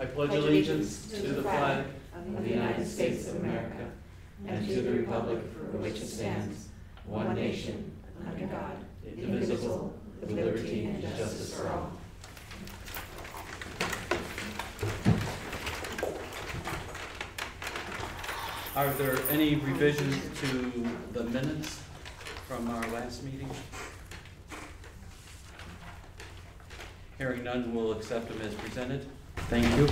I pledge allegiance to the flag of the United States of America and to the republic for which it stands, one nation, under God, indivisible, with liberty and justice for all. Are there any revisions to the minutes from our last meeting? Hearing none, we'll accept them as presented. Thank you.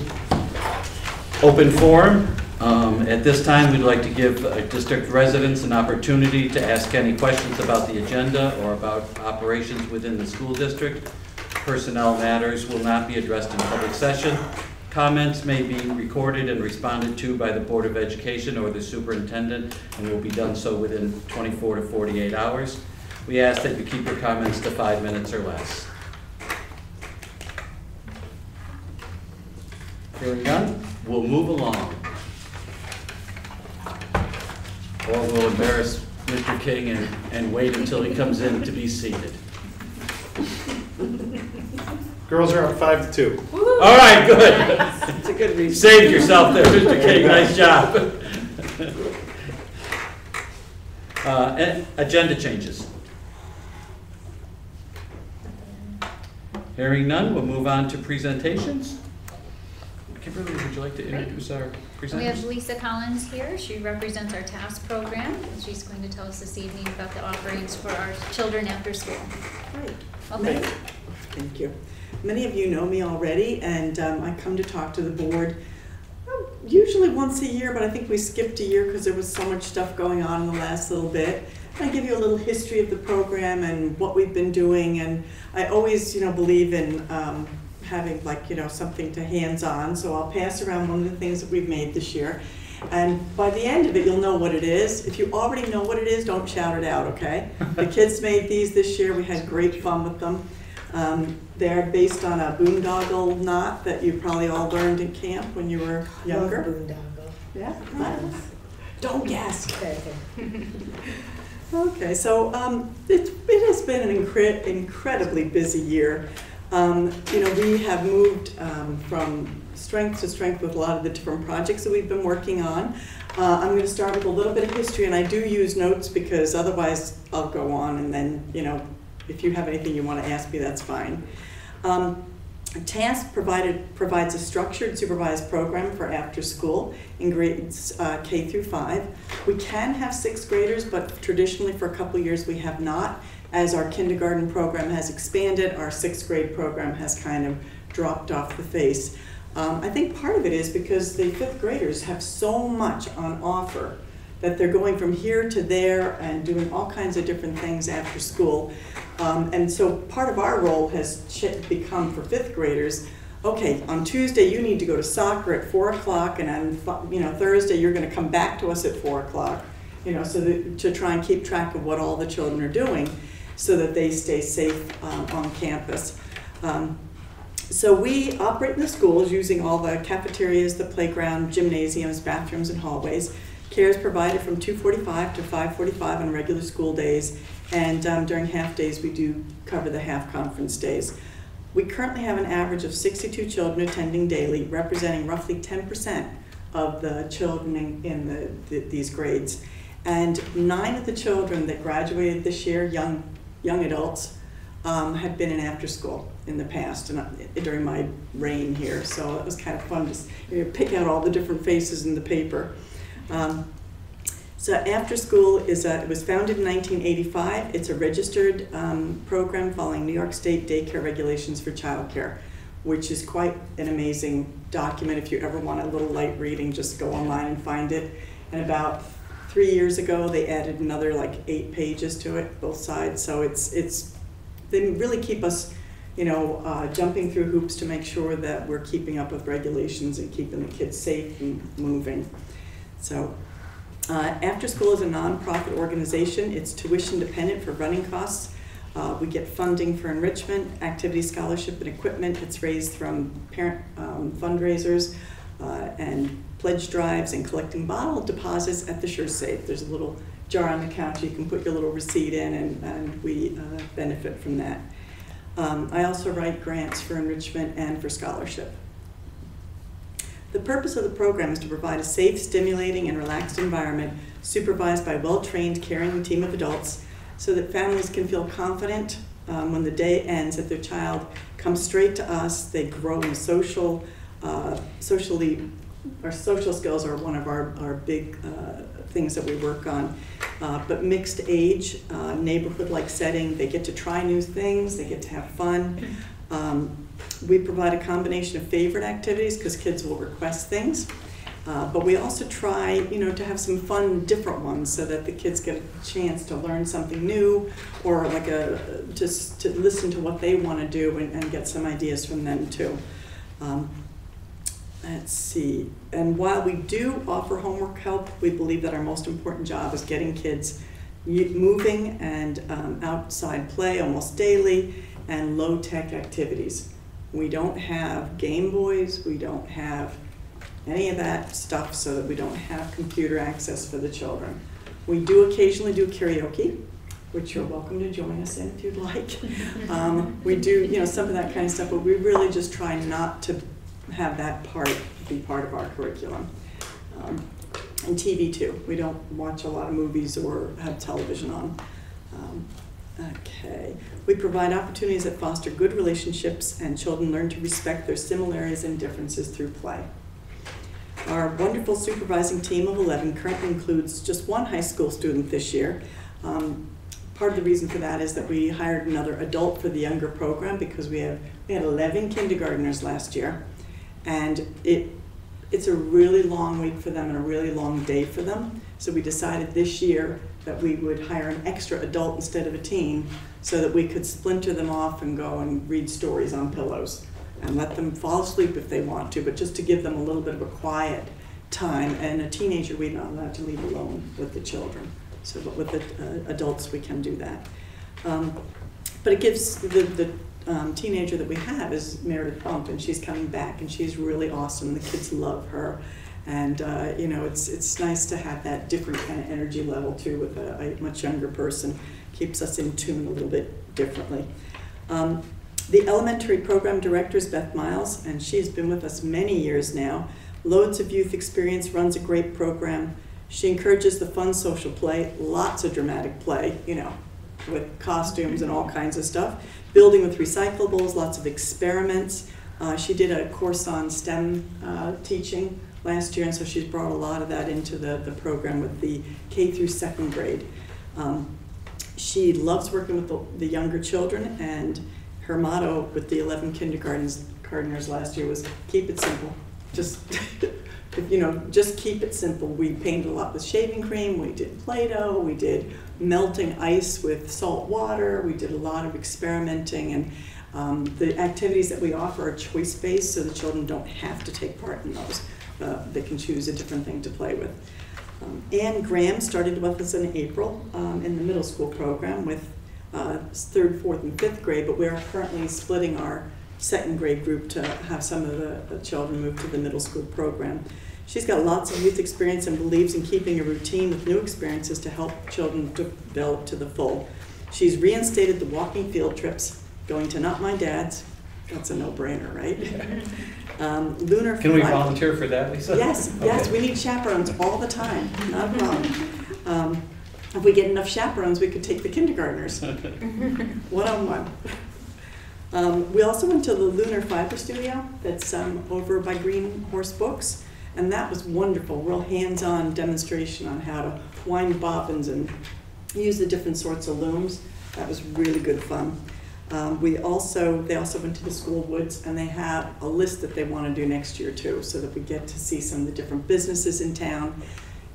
Open forum. Um, At this time, we'd like to give uh, district residents an opportunity to ask any questions about the agenda or about operations within the school district. Personnel matters will not be addressed in public session. Comments may be recorded and responded to by the Board of Education or the superintendent and will be done so within 24 to 48 hours. We ask that you keep your comments to five minutes or less. Hearing none, we'll move along. Or we'll embarrass Mr. King and, and wait until he comes in to be seated. Girls are up five to two. All right, good. It's a good reason. Saved yourself there, Mr. King, nice job. Uh, Agenda changes. Hearing none, we'll move on to presentations. Kimberly, would you like to introduce our We have? Lisa Collins here. She represents our task program, she's going to tell us this evening about the offerings for our children after school. Right. Okay. Thank you. Many of you know me already, and um, I come to talk to the board um, usually once a year, but I think we skipped a year because there was so much stuff going on in the last little bit. I give you a little history of the program and what we've been doing, and I always, you know, believe in um, having like, you know, something to hands-on, so I'll pass around one of the things that we've made this year. And by the end of it, you'll know what it is. If you already know what it is, don't shout it out, okay? The kids made these this year, we had great fun with them. Um, They're based on a boondoggle knot that you probably all learned in camp when you were younger. Boondoggle. Yeah. Don't guess. Okay, okay. Okay, so um, it, it has been an incre- incredibly busy year. Um, you know, we have moved um, from strength to strength with a lot of the different projects that we've been working on. Uh, I'm going to start with a little bit of history, and I do use notes because otherwise I'll go on, and then, you know, if you have anything you want to ask me, that's fine. Um, provided, provides a structured supervised program for after school in grades uh, K through five. We can have sixth graders, but traditionally for a couple years we have not. As our kindergarten program has expanded, our sixth grade program has kind of dropped off the face. Um, I think part of it is because the fifth graders have so much on offer that they're going from here to there and doing all kinds of different things after school. Um, and so part of our role has become for fifth graders, okay, on Tuesday you need to go to soccer at four o'clock, and on you know Thursday you're going to come back to us at four o'clock. You know, so to try and keep track of what all the children are doing, so that they stay safe um, on campus. Um, so we operate in the schools using all the cafeterias, the playground, gymnasiums, bathrooms, and hallways. Care is provided from 2:45 to 5:45 on regular school days, and um, during half days we do cover the half conference days. We currently have an average of 62 children attending daily, representing roughly 10% of the children in, in the, the, these grades. And nine of the children that graduated this year, young young adults, um, had been in after school in the past and uh, during my reign here. So it was kind of fun to you know, pick out all the different faces in the paper. Um, so after school is a, it was founded in 1985. It's a registered um, program following New York State daycare regulations for childcare, which is quite an amazing document. If you ever want a little light reading, just go online and find it. And about three years ago, they added another like eight pages to it, both sides. So it's it's they really keep us, you know, uh, jumping through hoops to make sure that we're keeping up with regulations and keeping the kids safe and moving. So, uh, After School is a nonprofit organization. It's tuition dependent for running costs. Uh, we get funding for enrichment, activity scholarship, and equipment. It's raised from parent um, fundraisers uh, and pledge drives and collecting bottle deposits at the Sure Save. There's a little jar on the counter you can put your little receipt in, and, and we uh, benefit from that. Um, I also write grants for enrichment and for scholarship. The purpose of the program is to provide a safe, stimulating, and relaxed environment supervised by well-trained, caring team of adults so that families can feel confident um, when the day ends that their child comes straight to us, they grow in social, uh, socially, our social skills are one of our, our big uh, things that we work on. Uh, but mixed age, uh, neighborhood-like setting, they get to try new things, they get to have fun. Um, we provide a combination of favorite activities because kids will request things. Uh, but we also try, you know, to have some fun, different ones so that the kids get a chance to learn something new or like a, just to listen to what they want to do and, and get some ideas from them too. Um, let's see. And while we do offer homework help, we believe that our most important job is getting kids moving and um, outside play almost daily and low tech activities. We don't have Game Boys, we don't have any of that stuff so that we don't have computer access for the children. We do occasionally do karaoke, which you're welcome to join us in if you'd like. Um, we do, you know, some of that kind of stuff, but we really just try not to have that part be part of our curriculum. Um, and TV too. We don't watch a lot of movies or have television on. Um, okay. We provide opportunities that foster good relationships and children learn to respect their similarities and differences through play. Our wonderful supervising team of 11 currently includes just one high school student this year. Um, part of the reason for that is that we hired another adult for the younger program because we have we had 11 kindergartners last year, and it it's a really long week for them and a really long day for them. So we decided this year that we would hire an extra adult instead of a teen so that we could splinter them off and go and read stories on pillows and let them fall asleep if they want to, but just to give them a little bit of a quiet time. And a teenager, we're not allowed to leave alone with the children. So, but with the uh, adults, we can do that. Um, but it gives the, the um, teenager that we have is Meredith Bump, and she's coming back, and she's really awesome. The kids love her. And uh, you know, it's it's nice to have that different kind of energy level too with a, a much younger person. Keeps us in tune a little bit differently. Um, the elementary program director is Beth Miles, and she's been with us many years now. Loads of youth experience, runs a great program. She encourages the fun social play, lots of dramatic play, you know, with costumes and all kinds of stuff. Building with recyclables, lots of experiments. Uh, she did a course on STEM uh, teaching last year, and so she's brought a lot of that into the, the program with the K through second grade. Um, she loves working with the, the younger children, and her motto with the 11 kindergartens gardeners last year was keep it simple. Just, you know, just keep it simple. We painted a lot with shaving cream, we did Play-Doh, we did melting ice with salt water, we did a lot of experimenting, and um, the activities that we offer are choice-based, so the children don't have to take part in those. Uh, they can choose a different thing to play with. Um, Anne Graham started with us in April um, in the middle school program with uh, third, fourth, and fifth grade, but we are currently splitting our second grade group to have some of the, the children move to the middle school program. She's got lots of youth experience and believes in keeping a routine with new experiences to help children develop to the full. She's reinstated the walking field trips, going to Not My Dad's. That's a no-brainer, right? Um, lunar. Can we Flight- volunteer for that, Lisa? Yes, yes, Okay. we need chaperones all the time, not a problem. Um, If we get enough chaperones, we could take the kindergartners, one-on-one. Um, We also went to the Lunar Fiber Studio that's um, over by Green Horse Books, and that was wonderful, real hands-on demonstration on how to wind bobbins and use the different sorts of looms. That was really good fun. Um, we also, they also went to the school woods and they have a list that they want to do next year too, so that we get to see some of the different businesses in town.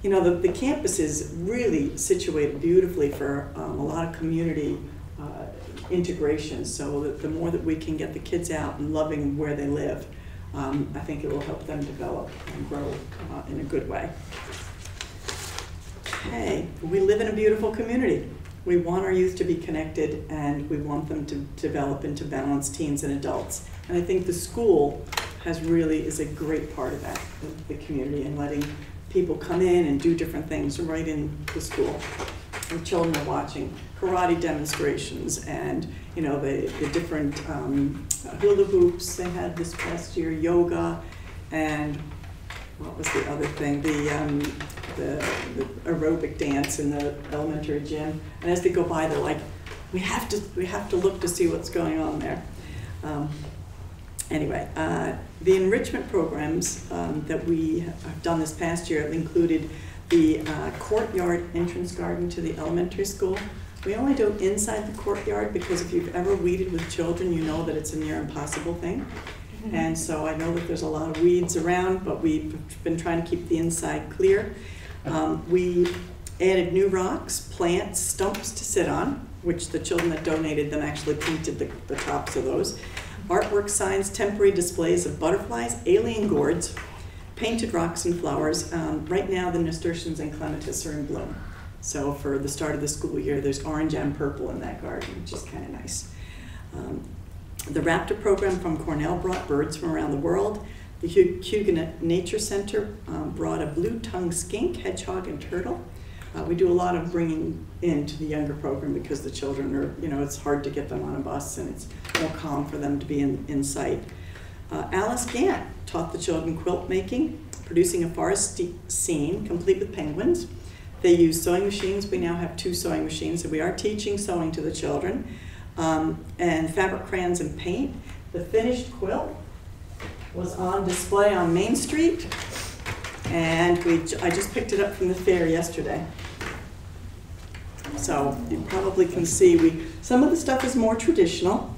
You know, the, the campus is really situated beautifully for um, a lot of community uh, integration, so that the more that we can get the kids out and loving where they live, um, I think it will help them develop and grow uh, in a good way. Okay, we live in a beautiful community. We want our youth to be connected and we want them to develop into balanced teens and adults. And I think the school has really, is a great part of that, the community and letting people come in and do different things right in the school. And children are watching karate demonstrations and, you know, the, the different um, hula hoops they had this past year, yoga, and what was the other thing? The, um, the the aerobic dance in the elementary gym. And as they go by, they're like, we have to, we have to look to see what's going on there. Um, Anyway, uh, the enrichment programs um, that we have done this past year have included the uh, courtyard entrance garden to the elementary school. We only do it inside the courtyard because if you've ever weeded with children, you know that it's a near impossible thing. And so I know that there's a lot of weeds around, but we've been trying to keep the inside clear. Um, We added new rocks, plants, stumps to sit on, which the children that donated them actually painted the, the tops of those. Artwork signs, temporary displays of butterflies, alien gourds, painted rocks and flowers. Um, right now, the nasturtiums and clematis are in bloom. So for the start of the school year, there's orange and purple in that garden, which is kind of nice. Um, the Raptor program from Cornell brought birds from around the world. The Hu- Huguenot Nature Center um, brought a blue-tongued skink, hedgehog, and turtle. Uh, we do a lot of bringing into the younger program because the children are, you know, it's hard to get them on a bus and it's more calm for them to be in, in sight. Uh, Alice Gant taught the children quilt making, producing a forest scene complete with penguins. They use sewing machines. We now have two sewing machines, so we are teaching sewing to the children. Um, and fabric crayons and paint. The finished quilt was on display on Main Street, and we, I just picked it up from the fair yesterday. So you probably can see, we, some of the stuff is more traditional,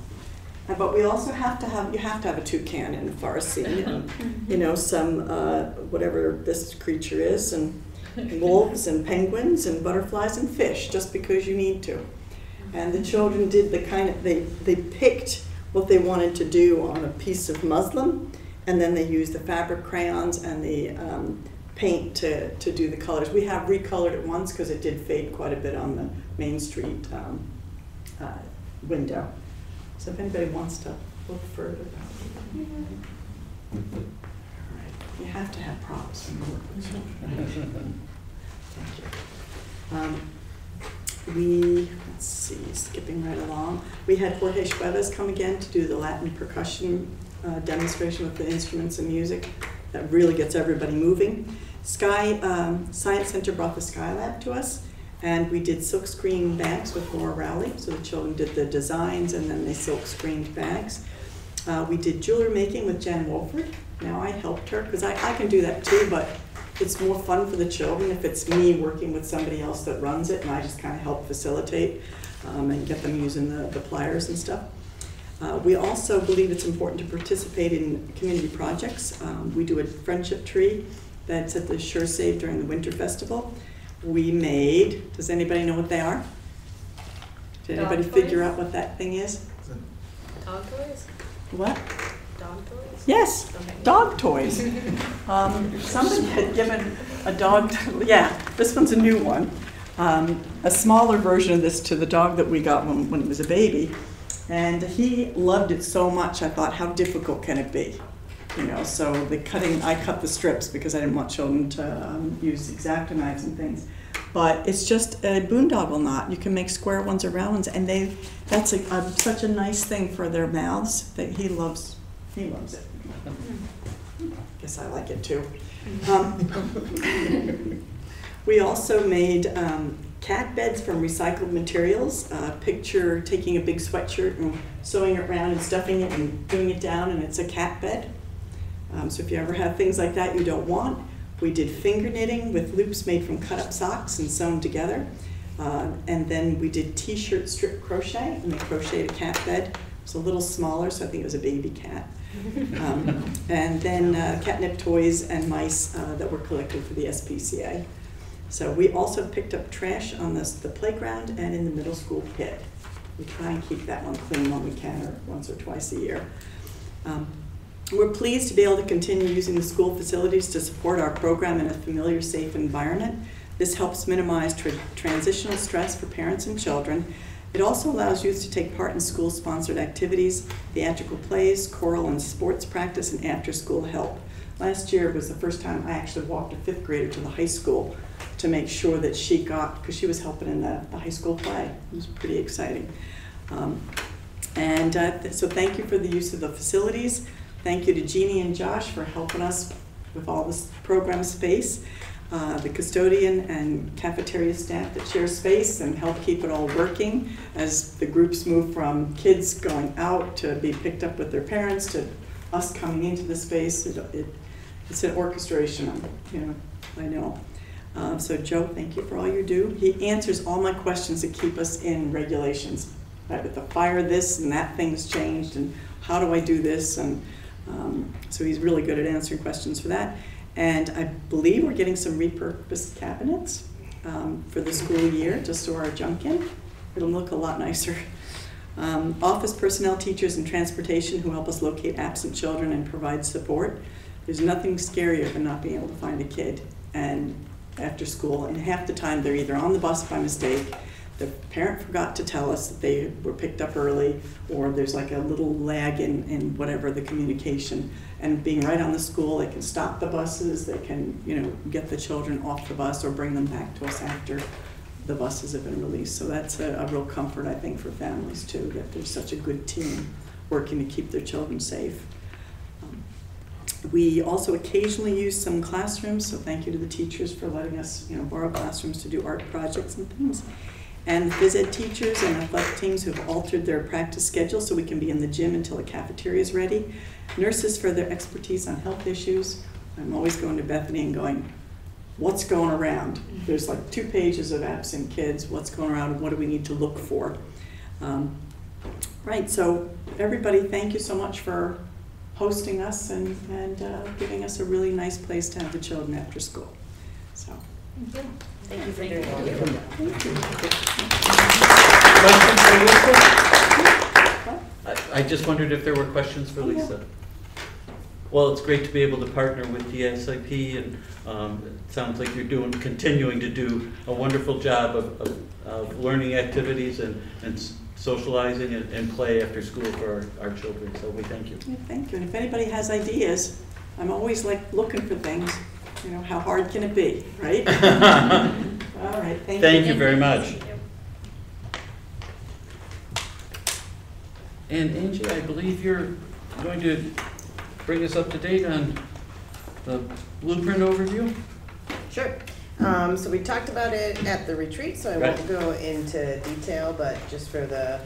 uh, but we also have to have, you have to have a toucan in forest scene, and, you know, some, uh, whatever this creature is, and wolves and penguins and butterflies and fish, just because you need to. And the children did the kind of, they, they picked what they wanted to do on a piece of muslin, and then they used the fabric crayons and the um, paint to, to do the colors. We have recolored it once because it did fade quite a bit on the Main Street um, uh, window. So if anybody wants to look further. All right. You have to have props Um, we, let's see, skipping right along, we had Jorge Schwebes come again to do the Latin percussion uh, demonstration with the instruments and music. That really gets everybody moving. Sky um, Science Center brought the Skylab to us, and we did silk screen bags with Laura Rowley. So the children did the designs, and then they silk screened bags. Uh, we did jewelry making with Jen Wolford. Now I helped her because I, I can do that too, but it's more fun for the children if it's me working with somebody else that runs it and I just kind of help facilitate um, and get them using the, the pliers and stuff. Uh, we also believe it's important to participate in community projects. Um, we do a friendship tree that's at the Sure Save during the Winter Festival. We made, does anybody know what they are? Did Dog anybody figure toys? out what that thing is? Dog toys? What? Dog toys? Yes, Okay. dog toys. Um, somebody had given a dog, yeah, this one's a new one. Um, a smaller version of this to the dog that we got when, when it was a baby. And he loved it so much, I thought, how difficult can it be? You know, so the cutting, I cut the strips because I didn't want children to um, use X-Acto knives and things. But it's just a boondoggle knot. You can make square ones or round ones, and they, that's a, a, such a nice thing for their mouths that he loves, he loves it. Guess I like it too. Um, We also made um, cat beds from recycled materials. Uh, Picture taking a big sweatshirt and sewing it around and stuffing it and doing it down, and it's a cat bed. Um, So if you ever have things like that you don't want, we did finger knitting with loops made from cut-up socks and sewn together. Uh, And then we did t-shirt strip crochet, and they crocheted a cat bed. It's a little smaller, so I think it was a baby cat. Um, And then uh, catnip toys and mice uh, that were collected for the SPCA. So we also picked up trash on this, the playground and in the middle school pit. We try and keep that one clean when we can, or once or twice a year. Um, We're pleased to be able to continue using the school facilities to support our program in a familiar, safe environment. This helps minimize tra- transitional stress for parents and children. It also allows youth to take part in school-sponsored activities, theatrical plays, choral and sports practice, and after-school help. Last year was the first time I actually walked a fifth grader to the high school to make sure that she got, because she was helping in the, the high school play. It was pretty exciting. Um, and uh, so thank you for the use of the facilities. Thank you to Jeannie and Josh for helping us with all this program space. Uh, the custodian and cafeteria staff that share space and help keep it all working as the groups move from kids going out to be picked up with their parents to us coming into the space. It, it, it's an orchestration, you know, I know. Uh, so Joe, thank you for all you do. He answers all my questions that keep us in regulations. Right, with the fire this and that thing's changed and how do I do this? And um, so he's really good at answering questions for that. And I believe we're getting some repurposed cabinets um, for the school year to store our junk in. It'll look a lot nicer. Um, office personnel, teachers, and transportation who help us locate absent children and provide support. There's nothing scarier than not being able to find a kid and after school, and half the time they're either on the bus by mistake, the parent forgot to tell us that they were picked up early, or there's like a little lag in, in whatever the communication. And being right on the school, they can stop the buses, they can, you know, get the children off the bus or bring them back to us after the buses have been released. So that's a, a real comfort, I think, for families too, that there's such a good team working to keep their children safe. Um, We also occasionally use some classrooms, so thank you to the teachers for letting us, you know, borrow classrooms to do art projects and things. And phys ed teachers and athletic teams who have altered their practice schedule so we can be in the gym until the cafeteria is ready. Nurses for their expertise on health issues. I'm always going to Bethany and going, what's going around? There's like two pages of absent kids, what's going around, and what do we need to look for? Um, Right, so everybody, thank you so much for hosting us and, and uh, giving us a really nice place to have the children after school. So, Thank you. Thank you for doing all your work. thank you. Questions for Lisa? I- I just wondered if there were questions for yeah. Lisa. Well, it's great to be able to partner with the SIP, and um, it sounds like you're doing, continuing to do a wonderful job of, of- of learning activities and and socializing and and play after school for our our children, so we thank you. Yeah, Thank you, and if anybody has ideas, I'm always like looking for things, you know, how hard can it be, right? All right, thank you. Thank you very much. And Angie, I believe you're going to bring us up to date on the blueprint overview? Sure. Um, so we talked about it at the retreat, so I Right. won't go into detail, but just for the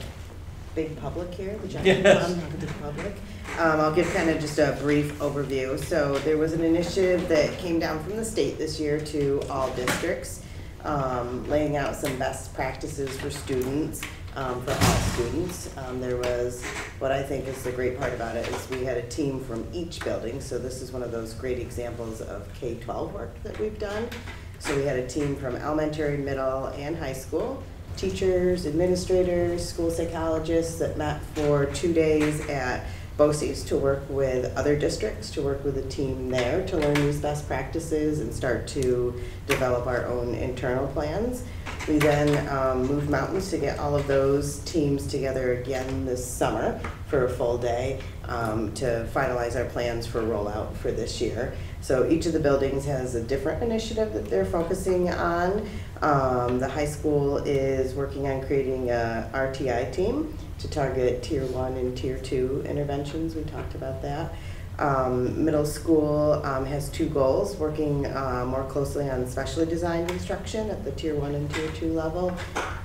big public here, the giant Yes. the public, um, I'll give kind of just a brief overview. So there was an initiative that came down from the state this year to all districts, um, laying out some best practices for students, um, for all students. Um, there was, what I think is the great part about it is we had a team from each building, so this is one of those great examples of K-12 work that we've done. So we had a team from elementary, middle, and high school, teachers, administrators, school psychologists that met for two days at BOCES to work with other districts, to work with a team there to learn these best practices and start to develop our own internal plans. We then um, moved mountains to get all of those teams together again this summer for a full day um, to finalize our plans for rollout for this year. So each of the buildings has a different initiative that they're focusing on. Um, the high school is working on creating a RTI team to target tier one and tier two interventions. We talked about that. Um, middle school um, has two goals, working uh, more closely on specially designed instruction at the tier one and tier two level,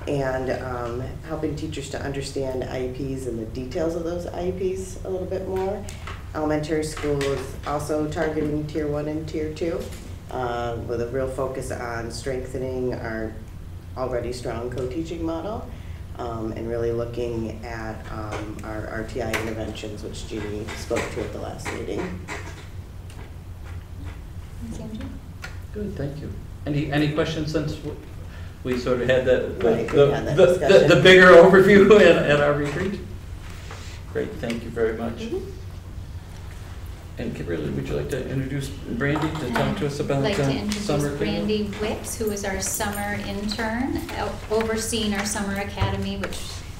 and um, helping teachers to understand IEPs and the details of those IEPs a little bit more. Elementary school is also targeting tier one and tier two, uh, with a real focus on strengthening our already strong co-teaching model um, and really looking at um, our RTI interventions, which Jeannie spoke to at the last meeting. Good, thank you. Any, any questions since we sort of had the, the, Right, the- had that the- the, the bigger overview at, at our retreat? Great, thank you very much. Mm-hmm. And Kimberly, would you like to introduce Brandy to talk to us I'd about like to uh, introduce summer? thing? Brandy Wicks, who is our summer intern, uh, overseeing our summer academy, which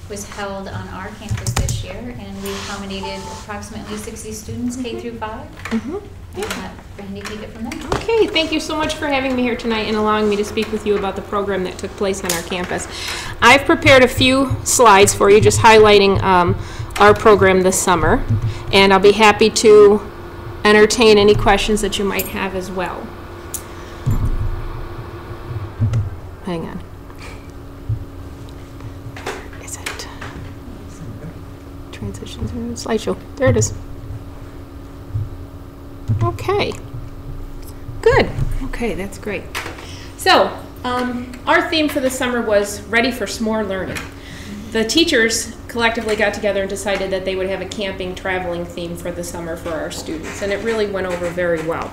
was held on our campus this year, and we accommodated approximately sixty students, K through five. Mhm. And uh, Brandy, take it from there. Okay, thank you so much for having me here tonight and allowing me to speak with you about the program that took place on our campus. I've prepared a few slides for you, just highlighting um, our program this summer, and I'll be happy to entertain any questions that you might have as well. Hang on. Is it? Transitions, slideshow, there it is. Okay. Good. Okay, that's great. So, um, our theme for the summer was ready for s'more learning. The teachers collectively got together and decided that they would have a camping traveling theme for the summer for our students, and it really went over very well.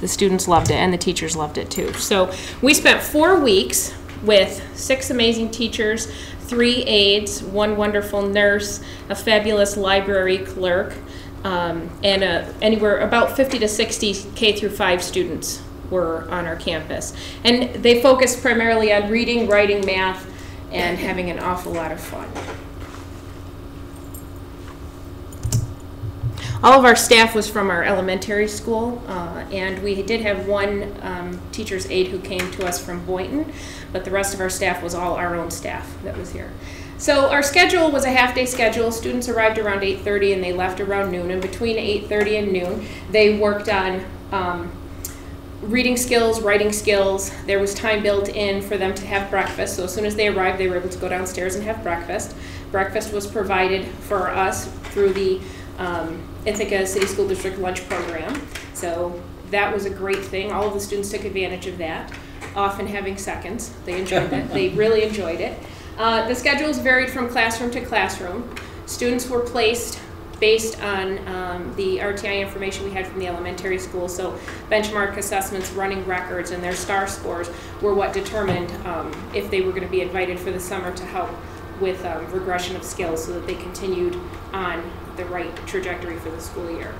The students loved it, and the teachers loved it too. So, we spent four weeks with six amazing teachers, three aides, one wonderful nurse, a fabulous library clerk, um, and uh, anywhere about 50 to 60 K through 5 students were on our campus. And they focused primarily on reading, writing, math, and having an awful lot of fun. All of our staff was from our elementary school, uh, and we did have one um, teacher's aide who came to us from Boynton, but the rest of our staff was all our own staff that was here. So our schedule was a half-day schedule. Students arrived around 8:30 and they left around noon. And between 8:30 and noon, they worked on um, reading skills, writing skills. There was time built in for them to have breakfast. So as soon as they arrived, they were able to go downstairs and have breakfast. Breakfast was provided for us through the um, Ithaca City School District lunch program. So that was a great thing. All of the students took advantage of that, often having seconds. They enjoyed it. They really enjoyed it. Uh, the schedules varied from classroom to classroom. Students were placed based on um, the RTI information we had from the elementary school. So benchmark assessments, running records, and their star scores were what determined um, if they were going to be invited for the summer to help with um, regression of skills so that they continued on the right trajectory for the school year.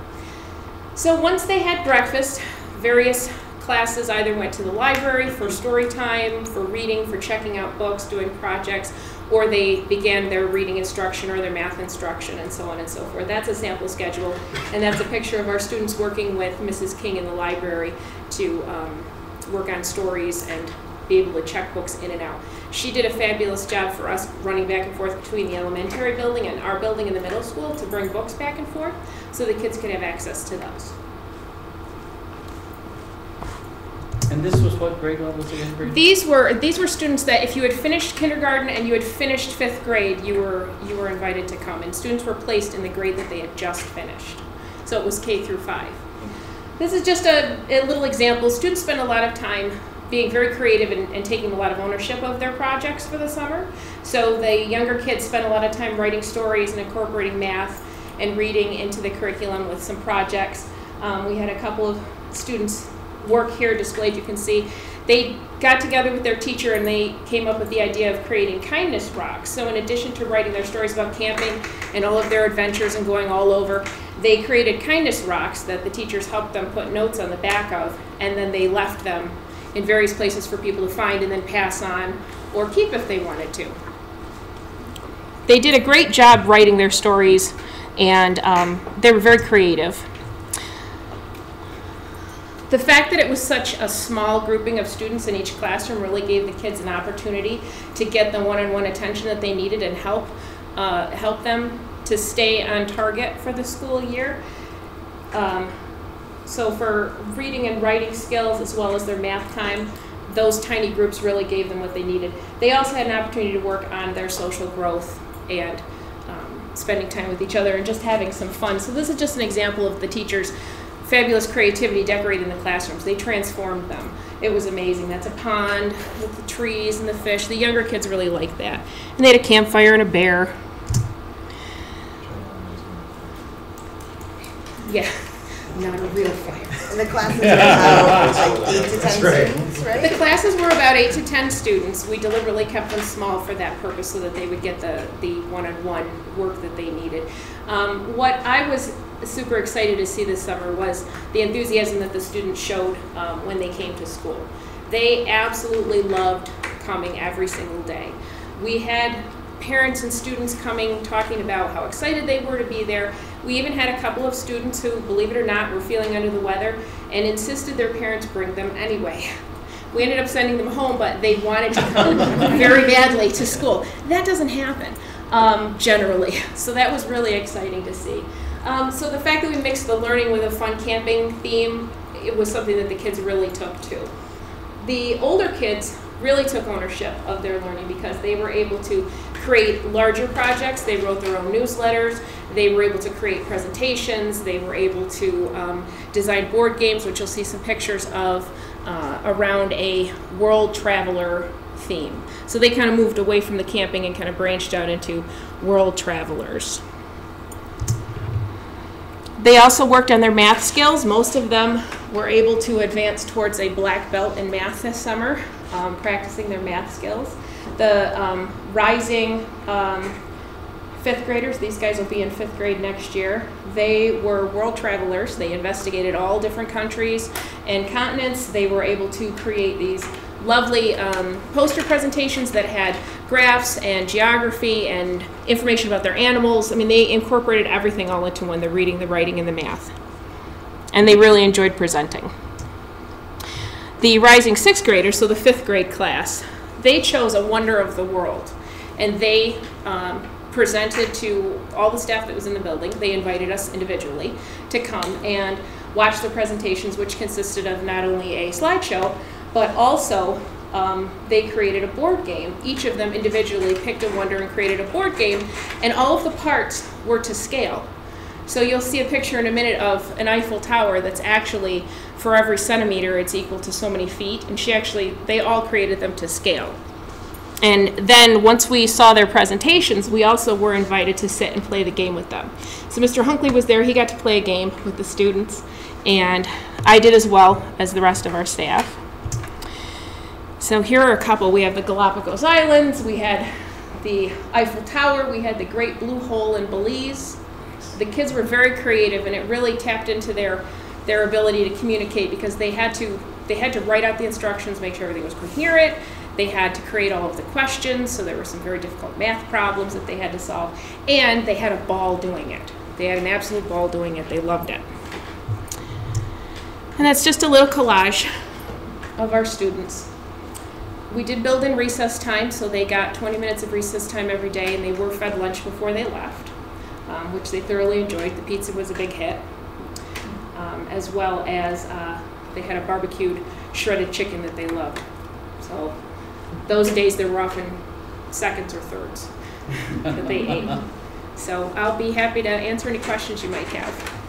So once they had breakfast, various classes either went to the library for story time, for reading, for checking out books, doing projects, or they began their reading instruction or their math instruction and so on and so forth. That's a sample schedule, and that's a picture of our students working with Mrs. King in the library to um, work on stories and be able to check books in and out. She did a fabulous job for us running back and forth between the elementary building and our building in the middle school to bring books back and forth so the kids could have access to those. And this was what grade levels again? These were these were students that if you had finished kindergarten and you had finished fifth grade, you were you were invited to come, and students were placed in the grade that they had just finished. So it was K through five. This is just a, a little example. Students spend a lot of time being very creative and, and taking a lot of ownership of their projects for the summer. So the younger kids spend a lot of time writing stories and incorporating math and reading into the curriculum with some projects. Um, we had a couple of students work here displayed, you can see. They got together with their teacher and they came up with the idea of creating kindness rocks. So in addition to writing their stories about camping and all of their adventures and going all over, they created kindness rocks that the teachers helped them put notes on the back of, and then they left them in various places for people to find and then pass on or keep if they wanted to. They did a great job writing their stories and um, they were very creative. The fact that it was such a small grouping of students in each classroom really gave the kids an opportunity to get the one-on-one attention that they needed and help uh, help them to stay on target for the school year. Um, so for reading and writing skills as well as their math time, those tiny groups really gave them what they needed. They also had an opportunity to work on their social growth and um, spending time with each other and just having some fun. So this is just an example of the teachers' fabulous creativity decorating the classrooms. They transformed them. It was amazing. That's a pond with the trees and the fish. The younger kids really liked that. And they had a campfire and a bear. Yeah, not a real fire. And the classes were about like eight to ten right. students, The right? classes were about eight to ten students. We deliberately kept them small for that purpose so that they would get the, the one-on-one work that they needed. Um, what I was super excited to see this summer was the enthusiasm that the students showed um, when they came to school. They absolutely loved coming every single day. We had parents and students coming talking about how excited they were to be there. We even had a couple of students who, believe it or not, were feeling under the weather and insisted their parents bring them anyway. We ended up sending them home, but they wanted to come very badly to school. That doesn't happen um, generally, so that was really exciting to see. Um, so the fact that we mixed the learning with a fun camping theme, it was something that the kids really took to. The older kids really took ownership of their learning because they were able to create larger projects. They wrote their own newsletters. They were able to create presentations. They were able to um, design board games, which you'll see some pictures of uh, around a world traveler theme. So they kind of moved away from the camping and kind of branched out into world travelers. They also worked on their math skills. Most of them were able to advance towards a black belt in math this summer, um, practicing their math skills. The um, rising um, fifth graders, these guys will be in fifth grade next year, they were world travelers. They investigated all different countries and continents. They were able to create these lovely um, poster presentations that had graphs and geography and information about their animals. I mean, they incorporated everything all into one the reading, the writing, and the math. And they really enjoyed presenting. The rising sixth graders, so the fifth grade class, they chose a wonder of the world. And they um, presented to all the staff that was in the building. They invited us individually to come and watch the presentations, which consisted of not only a slideshow, but also um, they created a board game. Each of them individually picked a wonder and created a board game, and all of the parts were to scale. So you'll see a picture in a minute of an Eiffel Tower that's actually, for every centimeter, it's equal to so many feet, and she actually, they all created them to scale. And then once we saw their presentations, we also were invited to sit and play the game with them. So Mr. Hunkley was there, he got to play a game with the students, and I did as well as the rest of our staff. So here are a couple. We have the Galapagos Islands, we had the Eiffel Tower, we had the Great Blue Hole in Belize. The kids were very creative and it really tapped into their their ability to communicate because they had to they had to write out the instructions, make sure everything was coherent. They had to create all of the questions, so there were some very difficult math problems that they had to solve, and they had a ball doing it. They had an absolute ball doing it. They loved it. And that's just a little collage of our students. We did build in recess time, so they got 20 minutes of recess time every day, and they were fed lunch before they left, um, which they thoroughly enjoyed. The pizza was a big hit, um, as well as uh, they had a barbecued shredded chicken that they loved. So those days there were often seconds or thirds that they ate. So I'll be happy to answer any questions you might have.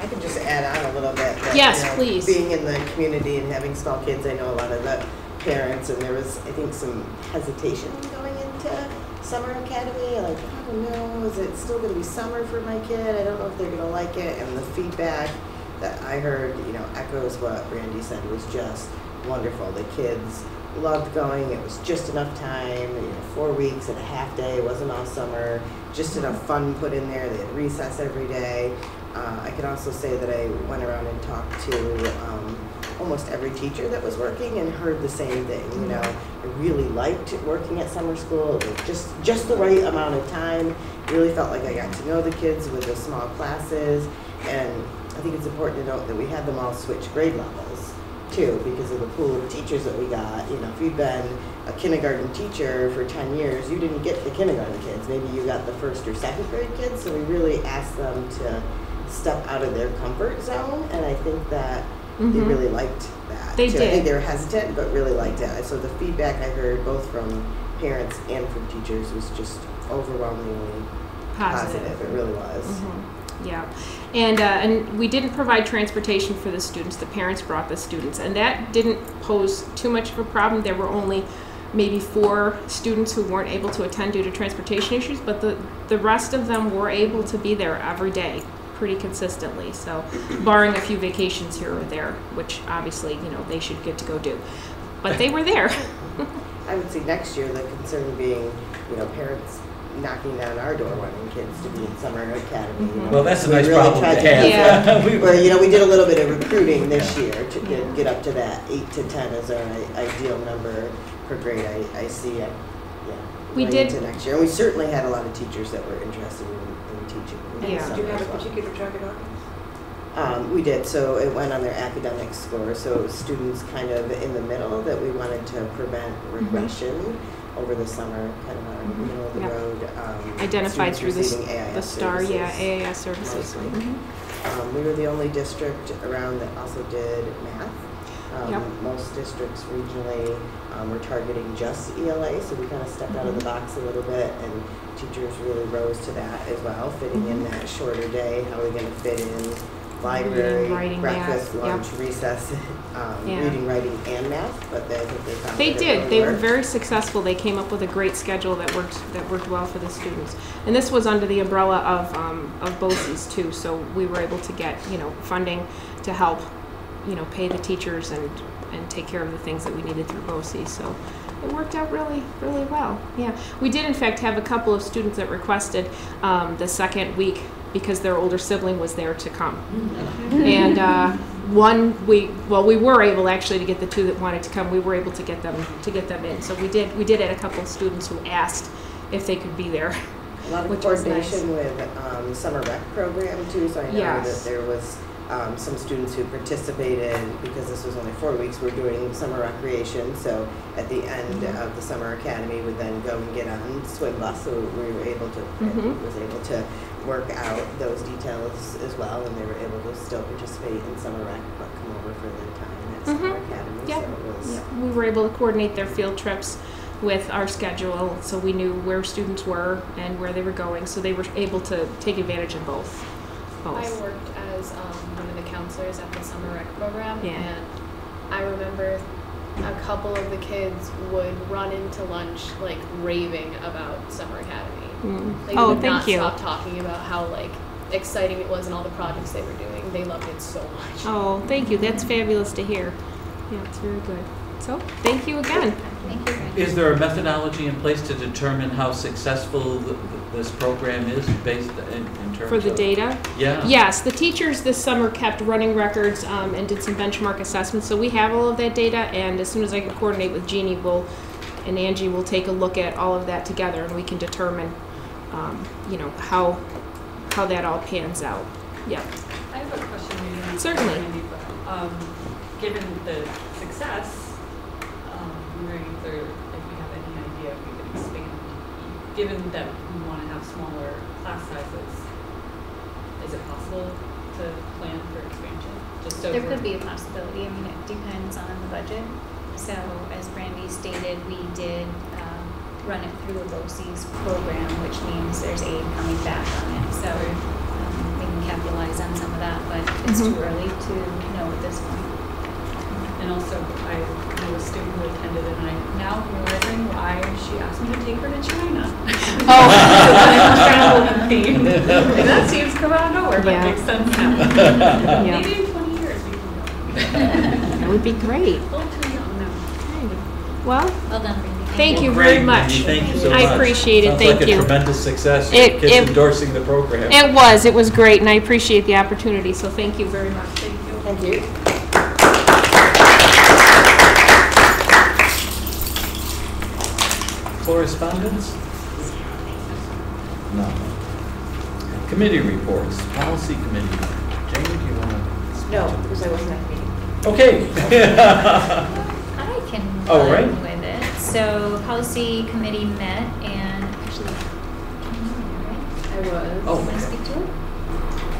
I can just add on a little bit. that, Yes, you know, please. Being in the community and having small kids, I know a lot of the parents, and there was, I think, some hesitation going into summer academy. Like, I don't know, is it still going to be summer for my kid? I don't know if they're going to like it. And the feedback that I heard, you know, echoes what Randy said was just wonderful. The kids loved going. It was just enough time. You know, four weeks and a half day. It wasn't all summer. Just enough mm-hmm. fun put in there. They had recess every day. Uh, I can also say that I went around and talked to um, almost every teacher that was working and heard the same thing. You know, I really liked working at summer school. It was just just the right amount of time. Really felt like I got to know the kids with the small classes, and I think it's important to note that we had them all switch grade levels too because of the pool of teachers that we got. You know, if you'd been a kindergarten teacher for 10 years, you didn't get the kindergarten kids. Maybe you got the first or second grade kids. So we really asked them to step out of their comfort zone, and I think that they Mhm. really liked that. They too. I think they were hesitant, but really liked it. So the feedback I heard both from parents and from teachers was just overwhelmingly positive. It really was. Mhm. Yeah, and uh, and we didn't provide transportation for the students. The parents brought the students, and that didn't pose too much of a problem. There were only maybe four students who weren't able to attend due to transportation issues, but the the rest of them were able to be there every day pretty consistently. So, barring a few vacations here or there, which obviously you know they should get to go do, but they were there. I would say next year the concern being, you know, parents knocking down our door wanting kids to be in summer academy. Mm-hmm. you know. Well, that's a We nice really problem to have. Yeah. We- Well, you know, we did a little bit of recruiting this year to get, get up to that eight to ten as our ideal number per grade. I, I see it, yeah. We going did- into next year, and we certainly had a lot of teachers that were interested in, in Yeah. the Do you have a particular target audience? Um, we did, so it went on their academic score, so it was students kind of in the middle that we wanted to prevent regression. over the summer, kind of on middle of the Yep. road. um, Identified through the, s- receiving AIS the STAR, yeah, services. AAS services. mostly. Mhm. Um, we were the only district around that also did math. Um, Yep. Most districts regionally um, were targeting just ELA, so we kind of stepped out of the Mm-hmm. box a little bit, and teachers really rose to that as well, fitting in that shorter day. How are we going to fit in library, Mm-hmm. writing, math, breakfast, yep. lunch, recess, um, Yeah. reading, writing, and math? But they, I think they found They did. really They were very successful. They came up with a great schedule that worked that worked well for the students. And this was under the umbrella of um, of BOCES too. So we were able to get you know funding to help you know pay the teachers and and take care of the things that we needed through BOCES. So it worked out really really well. Yeah, we did in fact have a couple of students that requested um, the second week because their older sibling was there to come and uh, one we well we were able actually to get the two that wanted to come we were able to get them to get them in so we did we did had a couple of students who asked if they could be there A lot of which was nice. coordination with um, summer rec program too, so I know Yes. that there was um, some students who participated, because this was only four weeks, we're doing summer recreation, so at the end Mm-hmm. of the summer academy would then go and get on swim bus, so we were able to, Mhm. was able to work out those details as well, and they were able to still participate in summer rec, but come over for their time at summer Mhm. academy, so it was. Yeah, we were able to coordinate their field trips with our schedule so we knew where students were and where they were going so they were able to take advantage of both I worked as um, one of the counselors at the summer rec program, Yeah. and I remember a couple of the kids would run into lunch like raving about summer academy. Mm. Like, oh would thank not you stop talking about how like exciting it was and all the projects they were doing. They loved it so much. oh thank you that's fabulous to hear yeah it's very good so thank you again Thank you, Is there a methodology in place to determine how successful th- th- this program is based in in terms of? for the data Yeah. Yes, the teachers this summer kept running records um, and did some benchmark assessments, so we have all of that data. And as soon as I can coordinate with Jeannie, we'll and Angie will take a look at all of that together, and we can determine, um, you know, how how that all pans out. Yeah. I have a question maybe. Certainly. Randy, but, Um, given the success, um, I'm wondering if there, if you have any idea if we could expand, given that we want to have smaller class sizes, is it possible to plan for expansion? Just so There could be a possibility, I mean, it depends on the budget. So as Brandy stated, we did um, run it through a BOCES program, which means there's aid coming back on it. So um, we can capitalize on some of that, but it's too Mhm. early to know at this point. And also, I know a student who attended and I'm now realizing why she asked me to take her to China. Oh. Travel theme. And that seems to come out of nowhere, but Yeah. makes sense now. Yeah. Maybe in twenty years we can That would be great. A little too young now. Well, Well done, Brandy. Thank you Well, very great, much. Wendy, Thank you so I appreciate it. Sounds Thank like you. a tremendous success. It- Kids it- endorsing the program. it was it was great, and I appreciate the opportunity. So thank you very much. Thank you. Thank you. Correspondence? No. Committee reports, policy committee. Jamie, do you want to? No, because I wasn't at the meeting. Okay. I can Oh, run right. with it. So policy committee met and actually, I was. Oh. can I speak to it?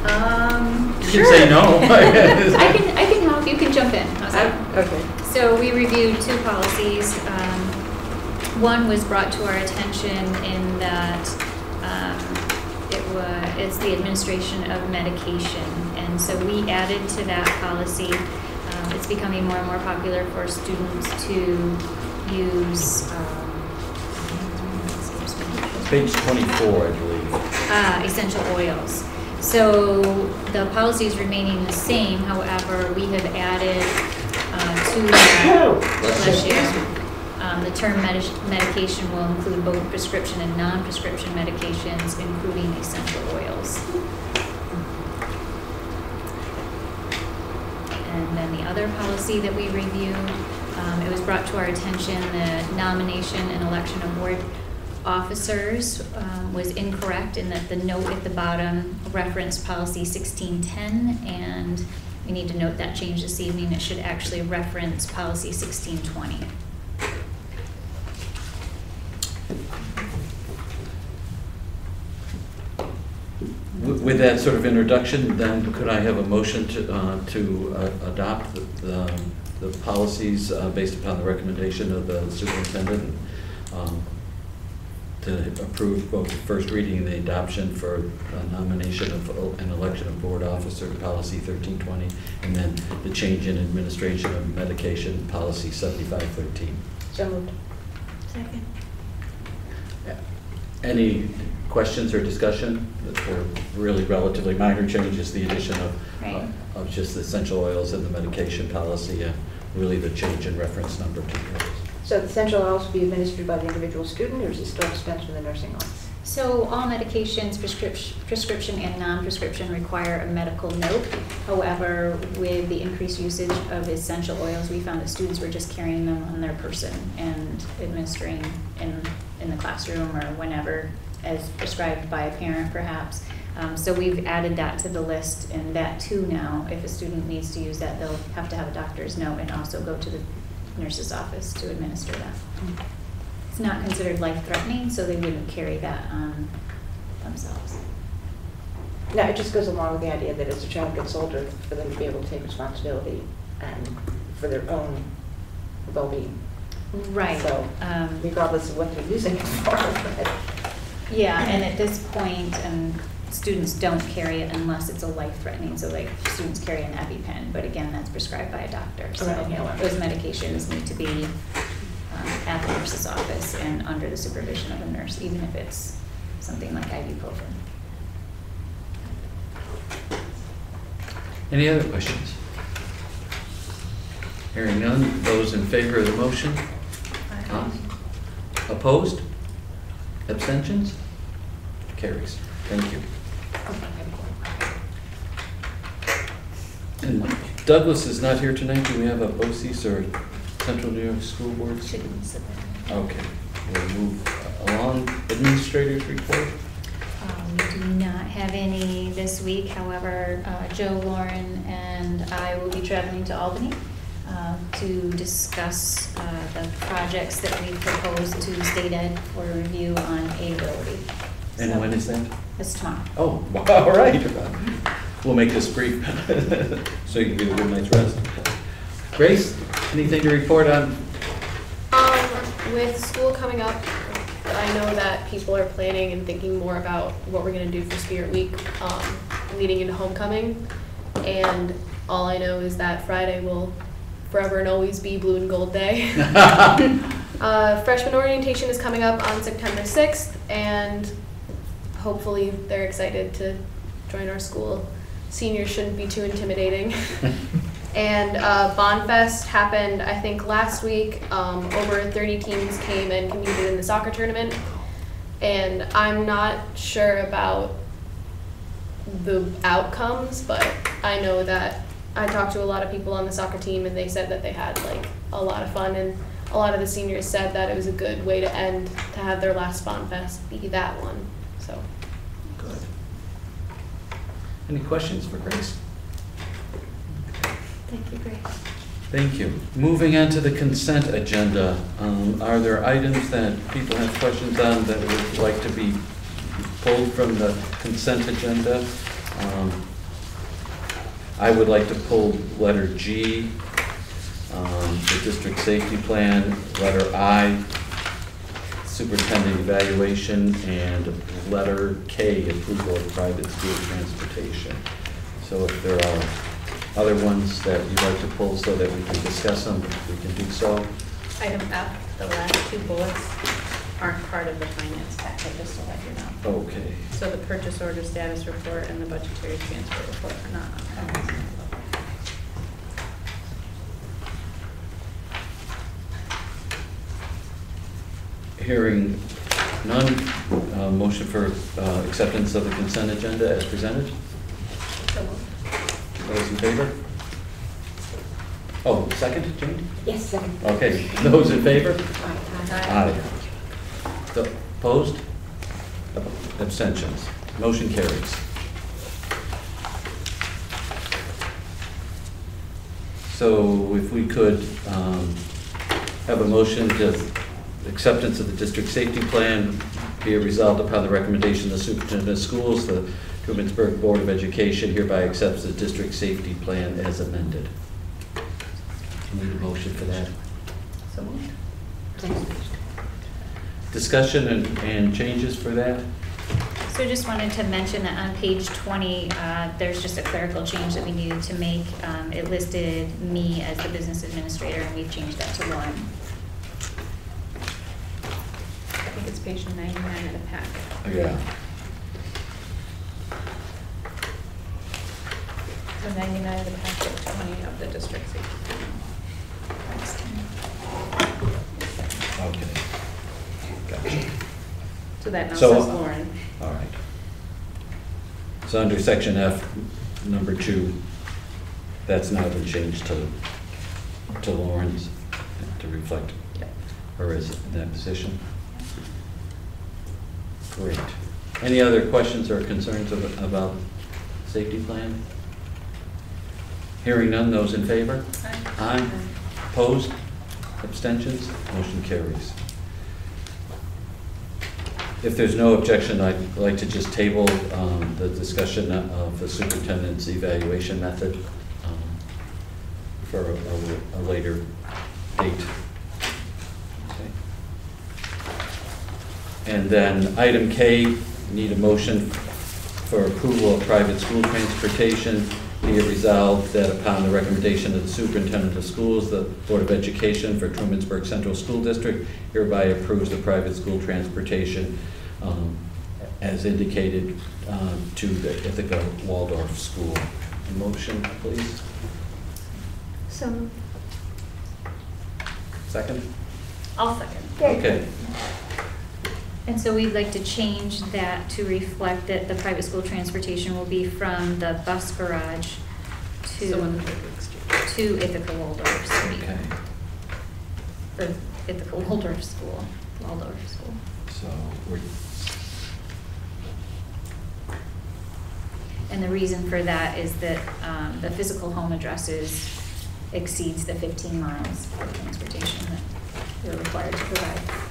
Um, You can say no. I can, I can help, you can jump in. How's that? Okay. So we reviewed two policies. Um, One was brought to our attention in that um, it was, it's the administration of medication. And so we added to that policy. Um, It's becoming more and more popular for students to use, um. Page 24, I believe. Ah, essential oils. So the policy is remaining the same, however, we have added uh, to that, bless you. Um, The term medi- medication will include both prescription and non-prescription medications, including essential oils. And then the other policy that we reviewed, um, it was brought to our attention, the nomination and election of board officers um, was incorrect in that the note at the bottom referenced policy 1610, and we need to note that change this evening. It should actually reference policy 1620. With with that sort of introduction, then could I have a motion to, uh, to uh, adopt the- the, the policies uh, based upon the recommendation of the superintendent? um, To approve both the first reading and the adoption for a nomination of an election of board officer, policy thirteen twenty, and then the change in administration of medication, policy seventy-five thirteen. So moved. Second. Any questions or discussion? They're really relatively minor changes, the addition of, Right. of just the essential oils and the medication policy, uh, really the change in reference number to those. So the essential oils will be administered by the individual student, or is it still dispensed from the nursing home? So all medications, prescription, prescription and non-prescription require a medical note. However, with the increased usage of essential oils, we found that students were just carrying them on their person and administering in, in the classroom or whenever, as prescribed by a parent perhaps. Um, so we've added that to the list and that too now, if a student needs to use that, they'll have to have a doctor's note and also go to the nurse's office to administer that. It's not considered life-threatening, so they wouldn't carry that on themselves. No, it just goes along with the idea that as a child gets older, for them to be able to take responsibility and for their own well-being, Right. So, Um, regardless of what they're using it for. but- Yeah, and at this point, um, students don't carry it unless it's a life-threatening, so like, students carry an EpiPen, but again, that's prescribed by a doctor. So Right, yeah. those medications need to be um, at the nurse's office and under the supervision of a nurse, even if it's something like ibuprofen. Any other questions? Hearing none, those in favor of the motion? Aye. Opposed? Abstentions? Carries. Thank you. And Douglas is not here tonight. Do we have a BOCES or Central New York School Board? Shouldn't submit. Okay, we'll move along. Administrators report? Um, We do not have any this week, however, uh, Joe, Lauren, and I will be traveling to Albany uh, to discuss uh, the projects that we proposed to state ed for review on aidability. And So, when is that? It's tomorrow. Oh, all right. We'll make this brief, so you can get a good night's rest. Grace, anything to report on? Um, with school coming up, I know that people are planning and thinking more about what we're gonna do for Spirit Week, um, leading into homecoming. And all I know is that Friday will forever and always be Blue and Gold Day. Uh, freshman orientation is coming up on September sixth, and hopefully they're excited to join our school. Seniors shouldn't be too intimidating. And uh, Bond Fest happened, I think, last week. Um, over 30 teams came and competed in the soccer tournament. And I'm not sure about the outcomes, but I know that I talked to a lot of people on the soccer team and they said that they had like a lot of fun and a lot of the seniors said that it was a good way to end to have their last Bond Fest be that one. So Good. Any questions for Grace? Thank you, Grace. Thank you. Moving on to the consent agenda. Um, Are there items that people have questions on that would like to be pulled from the consent agenda? Um, I would like to pull letter G, um, the district safety plan, letter I, superintendent evaluation, and letter K, approval of private school transportation. So if there are other ones that you'd like to pull so that we can discuss them, we can do so. Item F, the last two bullets aren't part of the finance packet, just to let you know. Okay. So the purchase order status report and the budgetary transfer report are not on finance. Hearing none, uh, motion for uh, acceptance of the consent agenda as presented. So moved. Those in favor? Oh, second, Jane? Yes, second. Okay, those in favor? Aye. Aye. The- Opposed? Abstentions? Motion carries. So if we could um, have a motion to acceptance of the district safety plan be it resolved upon the recommendation of the superintendent of schools, the Trumansburg Board of Education hereby accepts the district safety plan as amended. Need a motion for that? So moved. Discussion and, and changes for that? So I just wanted to mention that on page 20, uh, there's just a clerical change that we needed to make. Um, It listed me as the business administrator, and we've changed that to Lauren. I think it's page ninety-nine of the packet. Yeah. Ninety-nine of the packet, twenty of the district safety. Okay. Gotcha. So that now So- says Lauren. All right. So under section F, number two, that's now been changed to, to Lauren's, to reflect Yep. her as in that position. Great. Any other questions or concerns about safety plan? Hearing none, those in favor? Aye. Opposed? Abstentions? Motion carries. If there's no objection, I'd like to just table um, the discussion of the superintendent's evaluation method um, for a- a a later date. Okay. And then item K, need a motion for approval of private school transportation. Be it resolved that upon the recommendation of the superintendent of schools, the Board of Education for Trumansburg Central School District hereby approves the private school transportation um, as indicated um, to the Ithaca Waldorf School. A Motion, please. So. Second? I'll second. Okay. And so we'd like to change that to reflect that the private school transportation will be from the bus garage So on the to, to Ithaca Waldorf Street. Okay, Or Ithaca Waldorf School, Waldorf School. so we're, And the reason for that is that um, the physical home addresses exceeds the 15 miles of transportation that they're required to provide.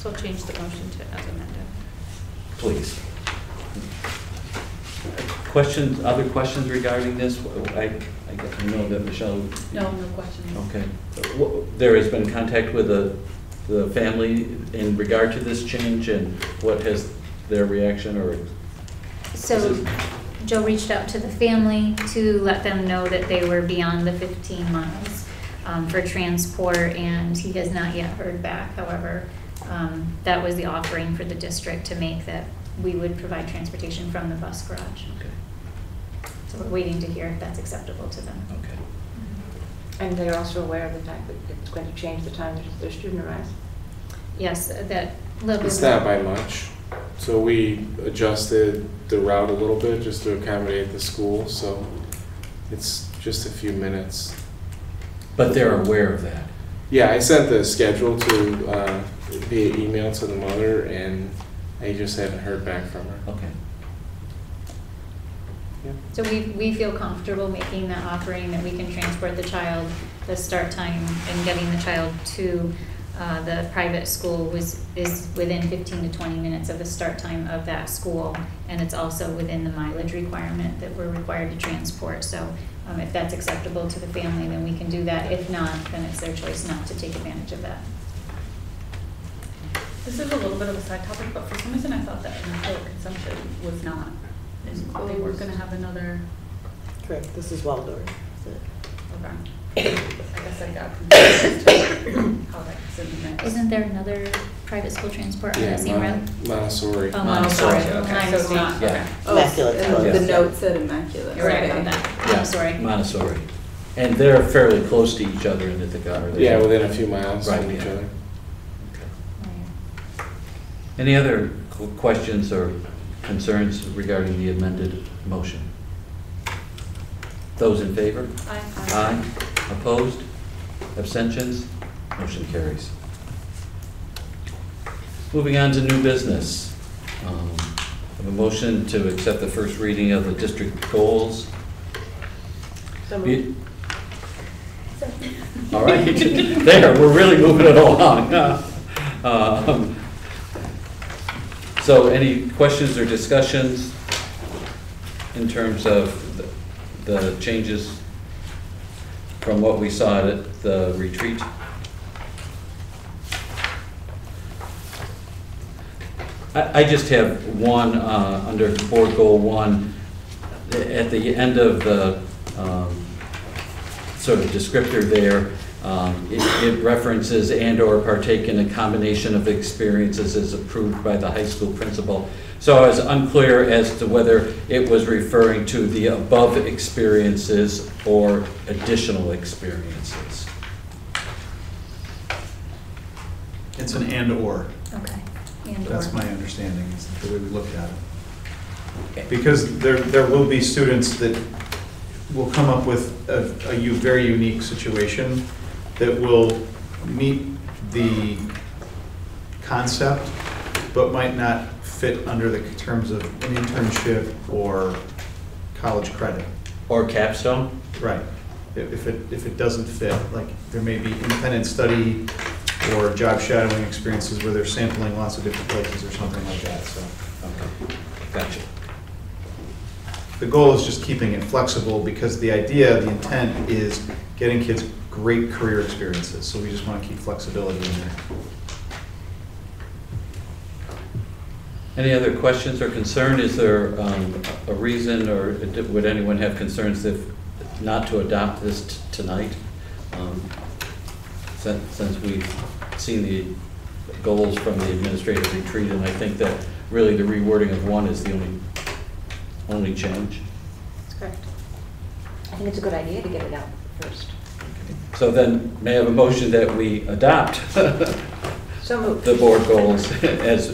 So I'll change the motion to as amended. please. Questions, other questions regarding this? I, I guess I know that Michelle. No, no questions. Okay. There has been contact with the, the family in regard to this change, and what has their reaction, or? So Joe reached out to the family to let them know that they were beyond the 15 miles um, for transport, and he has not yet heard back. However, um, that was the offering for the district to make, that we would provide transportation from the bus garage. Okay, So we're waiting to hear if that's acceptable to them. okay. And they're also aware of the fact that it's going to change the time that their student arrives. Yes, that level. It's not by much. So we adjusted the route a little bit just to accommodate the school, so it's just a few minutes. But they're aware of that? Yeah, I sent the schedule to, uh, via email to the mother and I just haven't heard back from her. Okay. Yeah. So we, we feel comfortable making that offering that we can transport the child, the start time and getting the child to uh, the private school was, is within fifteen to twenty minutes of the start time of that school. And it's also within the mileage requirement that we're required to transport. So um, if that's acceptable to the family, then we can do that. If not, then it's their choice not to take advantage of that. This is a little bit of a side topic, but for some reason I thought that Immaculate Conception was not. And they were gonna have another, Correct, this is Waldorf. okay. I guess I got confused how that's in the mix. Isn't there another private school transport on Yeah, that same route? Mon- Montessori. Oh, Montessori, Montessori, Okay, so it's not, oh, Yeah. okay. Immaculate and Close. The note said immaculate. You're right Okay. about that. Yeah, Montessori. Montessori. And they're fairly close to each other in Ithaca, are they? Yeah, within a few miles Right, from each yeah. other. Any other questions or concerns regarding the amended motion? Those in favor? Aye. Aye. Opposed? Abstentions? Motion carries. Moving on to new business. Um, I have a motion to accept the first reading of the district goals. So Be- All right, there, we're really moving it along. Um, So any questions or discussions in terms of the- the changes from what we saw at the retreat? I, I just have one, uh, under board goal one, at the end of the, um, sort of descriptor there, um, it it references and/or partake in a combination of experiences as approved by the high school principal. So I was unclear as to whether it was referring to the above experiences or additional experiences. It's an and/or. Okay. And That's or. my understanding, is the way we look at it. Because there, there will be students that will come up with a very unique situation that will meet the concept, but might not fit under the terms of an internship or college credit. Or capstone? Right. If it, if it doesn't fit, like, there may be independent study or job shadowing experiences where they're sampling lots of different places or something like that, so. Okay, gotcha. The goal is just keeping it flexible because the idea, the intent is getting kids great career experiences. So we just want to keep flexibility in there. Any other questions or concern? Is there um, a reason, or would anyone have concerns if, not to adopt this t- tonight? Um, Since, since we've seen the goals from the administrative retreat, and I think that really the rewording of one is the only, only change. That's correct. I think it's a good idea to get it out first. So then, may I have a motion that we adopt So moved. the board goals as,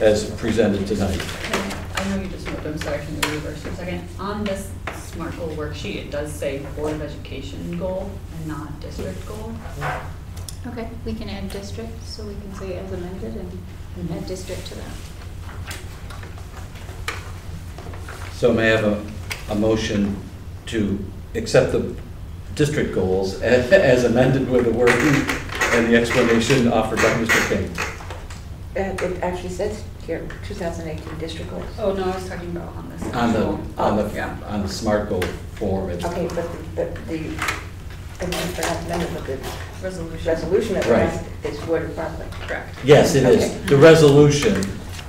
as presented tonight? I know you just moved, I'm sorry, can you reverse for a second? On this SMART goal worksheet, it does say Board of Education goal and not district goal. Okay, we can add district, so we can say as amended and add mhm. district to that. So may I have a, a motion to accept the district goals as amended with the wording and the explanation offered by Mr. King? Uh, It actually says here, 2018 district goals. Oh, no, I was talking about on this. On the, actual- on the, Yeah. on the SMART goal form. it's- Okay, but the, but the, amendment, not amendment, but the Resolution. resolution that Right. passed is worded properly. Correct. Yes, it is. Okay. The resolution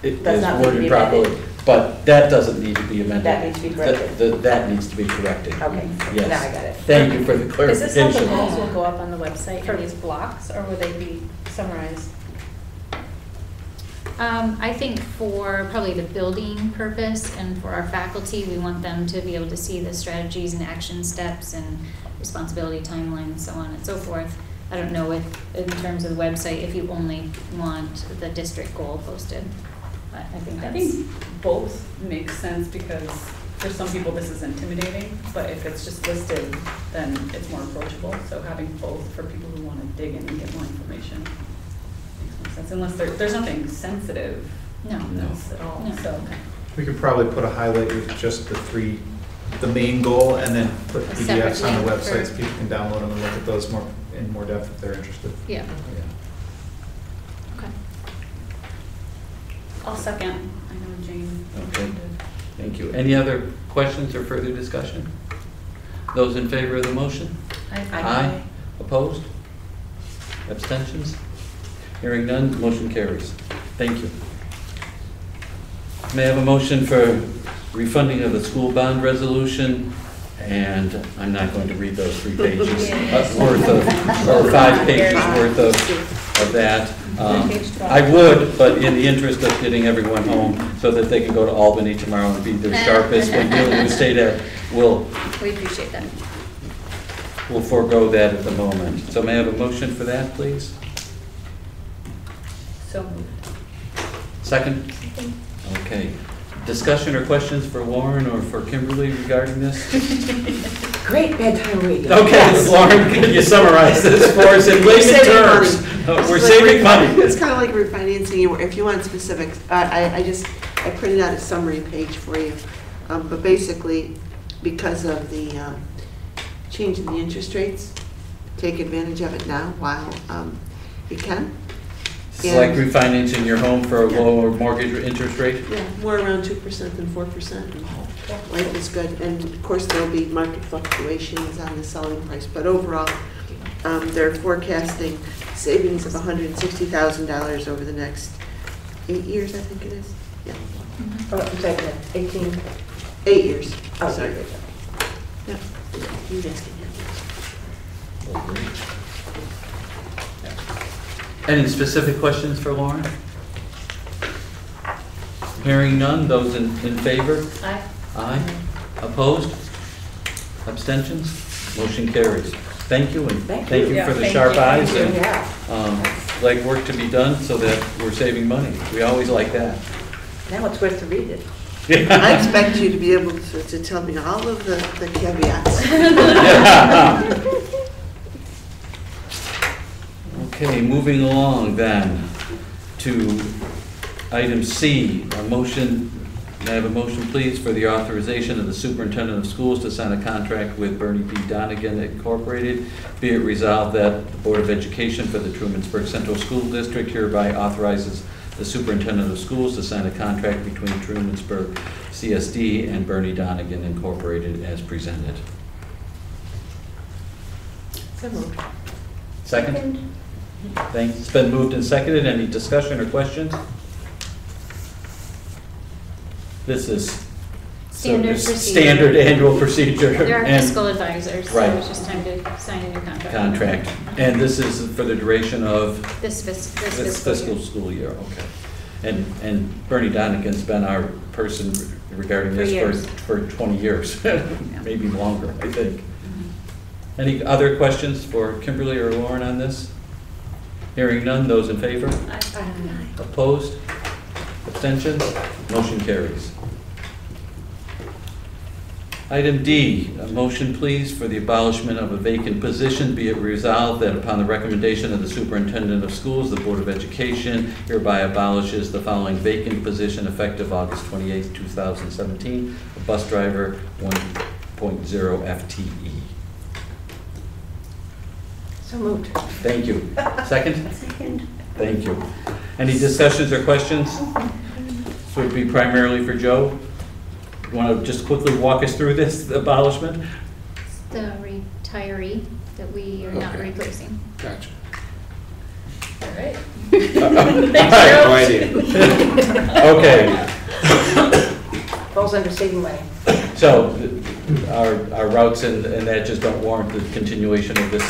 i- is not need worded be properly, amended. But that doesn't need to be amended. That needs to be corrected. th- That needs to be corrected. Okay, Yes. now I got it. Thank you for the Is this how the clarification. goals will go up on the website in these blocks, or will they be summarized? Um, I think for probably the building purpose and for our faculty, we want them to be able to see the strategies and action steps and responsibility timeline and so on and so forth. I don't know if, in terms of the website, if you only want the district goal posted. I, I think I think both make sense because for some people this is intimidating, but if it's just listed, then it's more approachable. So having both for people who want to dig in and get more information makes more sense, unless there, there's nothing sensitive No. in this at all, No. so. We could probably put a highlight with just the three, the main goal, and then put PDFs on the link website so people can download them and look at those more, in more depth if they're interested. Yeah, Yeah. okay. I'll second. I know Jane. Okay. Thank you. Any other questions or further discussion? Those in favor of the motion? Aye. Opposed? Abstentions? Hearing none, motion carries. Thank you. May I have a motion for refunding of the school bond resolution? And I'm not going to read those three pages uh, worth of, or five pages worth of, of that. Um, I would, but in the interest of getting everyone home so that they can go to Albany tomorrow and be their sharpest when dealing with state ed, we'll, We appreciate that. we'll forego that at the moment. So may I have a motion for that, please? So moved. Second? Okay. Discussion or questions for Lauren or for Kimberly regarding this? Great bedtime reading. Okay, Lauren, can you summarize this for us in layman saving terms? money. Uh, We're It's saving like refi- money. It's kind of like refinancing, you- if you want specifics, I, I, I just, I printed out a summary page for you. Um, but basically, because of the, um, change in the interest rates, take advantage of it now while um, you can. It's like refinancing your home for a lower mortgage interest rate? Yeah, more around two percent than four percent. Life is good, and of course, there'll be market fluctuations on the selling price, but overall, um, they're forecasting savings of hundred and sixty thousand dollars over the next eight years, I think it is. Yeah, Oh, I'm sorry, 18, eight years, oh, sorry. sorry. Yeah. You guys can have this. Any specific questions for Lauren? Hearing none, those in, in favor? Aye. Aye. Opposed? Abstentions? Motion carries. Thank you, and Thank thank you. you for the sharp thank eyes and, Yeah, um, like work to be done so that we're saving money. We always like that. now it's worth to read it. I expect you to be able to, to tell me all of the the caveats. Okay, moving along then to item C, a motion, may I have a motion, please, for the authorization of the superintendent of schools to sign a contract with Bernie B. Donegan Incorporated. Be it resolved that the Board of Education for the Trumansburg Central School District hereby authorizes the superintendent of schools to sign a contract between Trumansburg CSD and Bernie Donegan Incorporated as presented. So moved. Second? Thanks. It's been moved and seconded. Any discussion or questions? This is. Standard procedure. Standard annual procedure. There are and fiscal advisors, so Right. it's just time to sign a new contract. Contract. And this is for the duration of This fis- this this fiscal fiscal school year, okay. And, and Bernie Donegan's been our person regarding For this years. for, for 20 years, maybe longer, I think. Mm-hmm. Any other questions for Kimberly or Lauren on this? Hearing none, those in favor? Opposed? Abstentions? Motion carries. Item D, a motion please for the abolishment of a vacant position. Be it resolved that upon the recommendation of the superintendent of schools, the Board of Education hereby abolishes the following vacant position effective August 28, 2017, a bus driver 1.0 FTE. So moved. Thank you. Second? Second. Thank you. Any discussions or questions? This would be primarily for Joe. You want to just quickly walk us through this abolishment? The retiree that we are not Okay. replacing. Gotcha. All right. No idea. Okay, Falls under saving money. so th- our, our routes and, and that just don't warrant the continuation of this.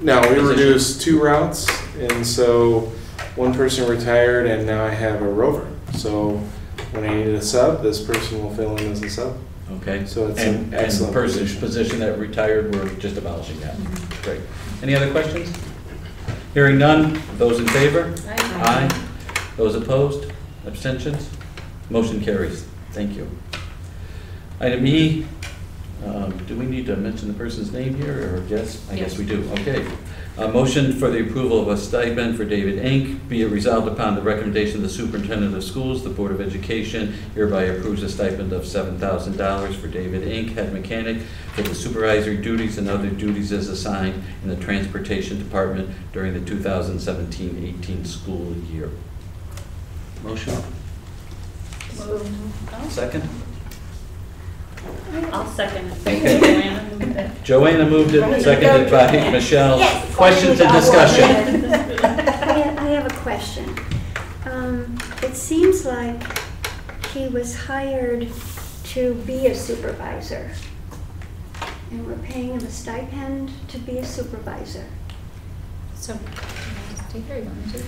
No, we Position. reduced two routes, and so one person retired, and now I have a rover. So when I needed a sub, this person will fill in as a sub. Okay? So it's And, an and the excellent position. position that retired, we're just abolishing that. Great. Any other questions? Hearing none, those in favor? Aye. Those opposed? Abstentions? Motion carries. Thank you. Item E, um, do we need to mention the person's name here, or yes? I guess Yes. we do, okay. A motion for the approval of a stipend for David Inc. Be it resolved upon the recommendation of the superintendent of schools, the Board of Education hereby approves a stipend of seven thousand dollars for David Inc., head mechanic, for the supervisory duties and other duties as assigned in the Transportation Department during the 2017-18 school year. Motion? Second? I'll second it. Joanna moved it. Joanna moved it, seconded by Michelle. Yes. Questions and discussion? I I have a question. Um, It seems like he was hired to be a supervisor. And we're paying him a stipend to be a supervisor. So, can I just take her, you want me to?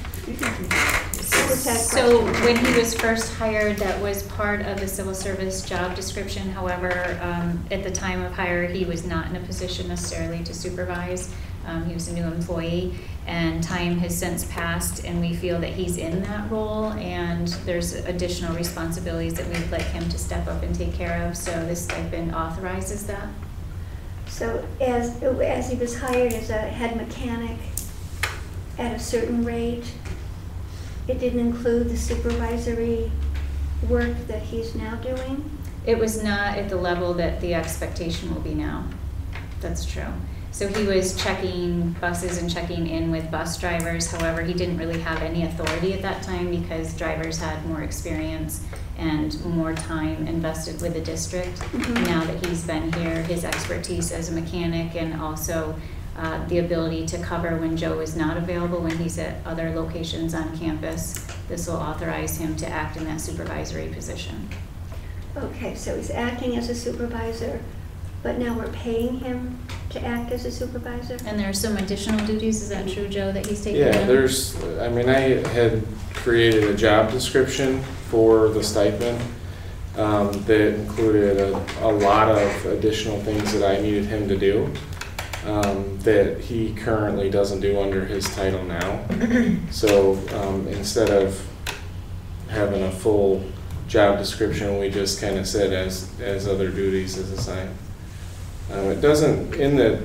That So when he was first hired, that was part of the civil service job description. However, um, at the time of hire, he was not in a position necessarily to supervise. Um, He was a new employee, and time has since passed, and we feel that he's in that role, and there's additional responsibilities that we'd like him to step up and take care of, so this stipend authorizes that. So as, as he was hired as a head mechanic at a certain rate, it didn't include the supervisory work that he's now doing? It was not at the level that the expectation will be now. That's true. So he was checking buses and checking in with bus drivers. However, he didn't really have any authority at that time because drivers had more experience and more time invested with the district. Mhm. Now that he's been here, his expertise as a mechanic and also uh, the ability to cover when Joe is not available, when he's at other locations on campus, this will authorize him to act in that supervisory position. Okay, so he's acting as a supervisor, but now we're paying him to act as a supervisor? And there are some additional duties, is that true, Joe, that he's taking on? Yeah, there's, I mean, I had created a job description for the stipend um, that included a, a lot of additional things that I needed him to do um, that he currently doesn't do under his title now. So um, instead of having a full job description, we just kind of said as, as other duties as assigned. Um, It doesn't, in the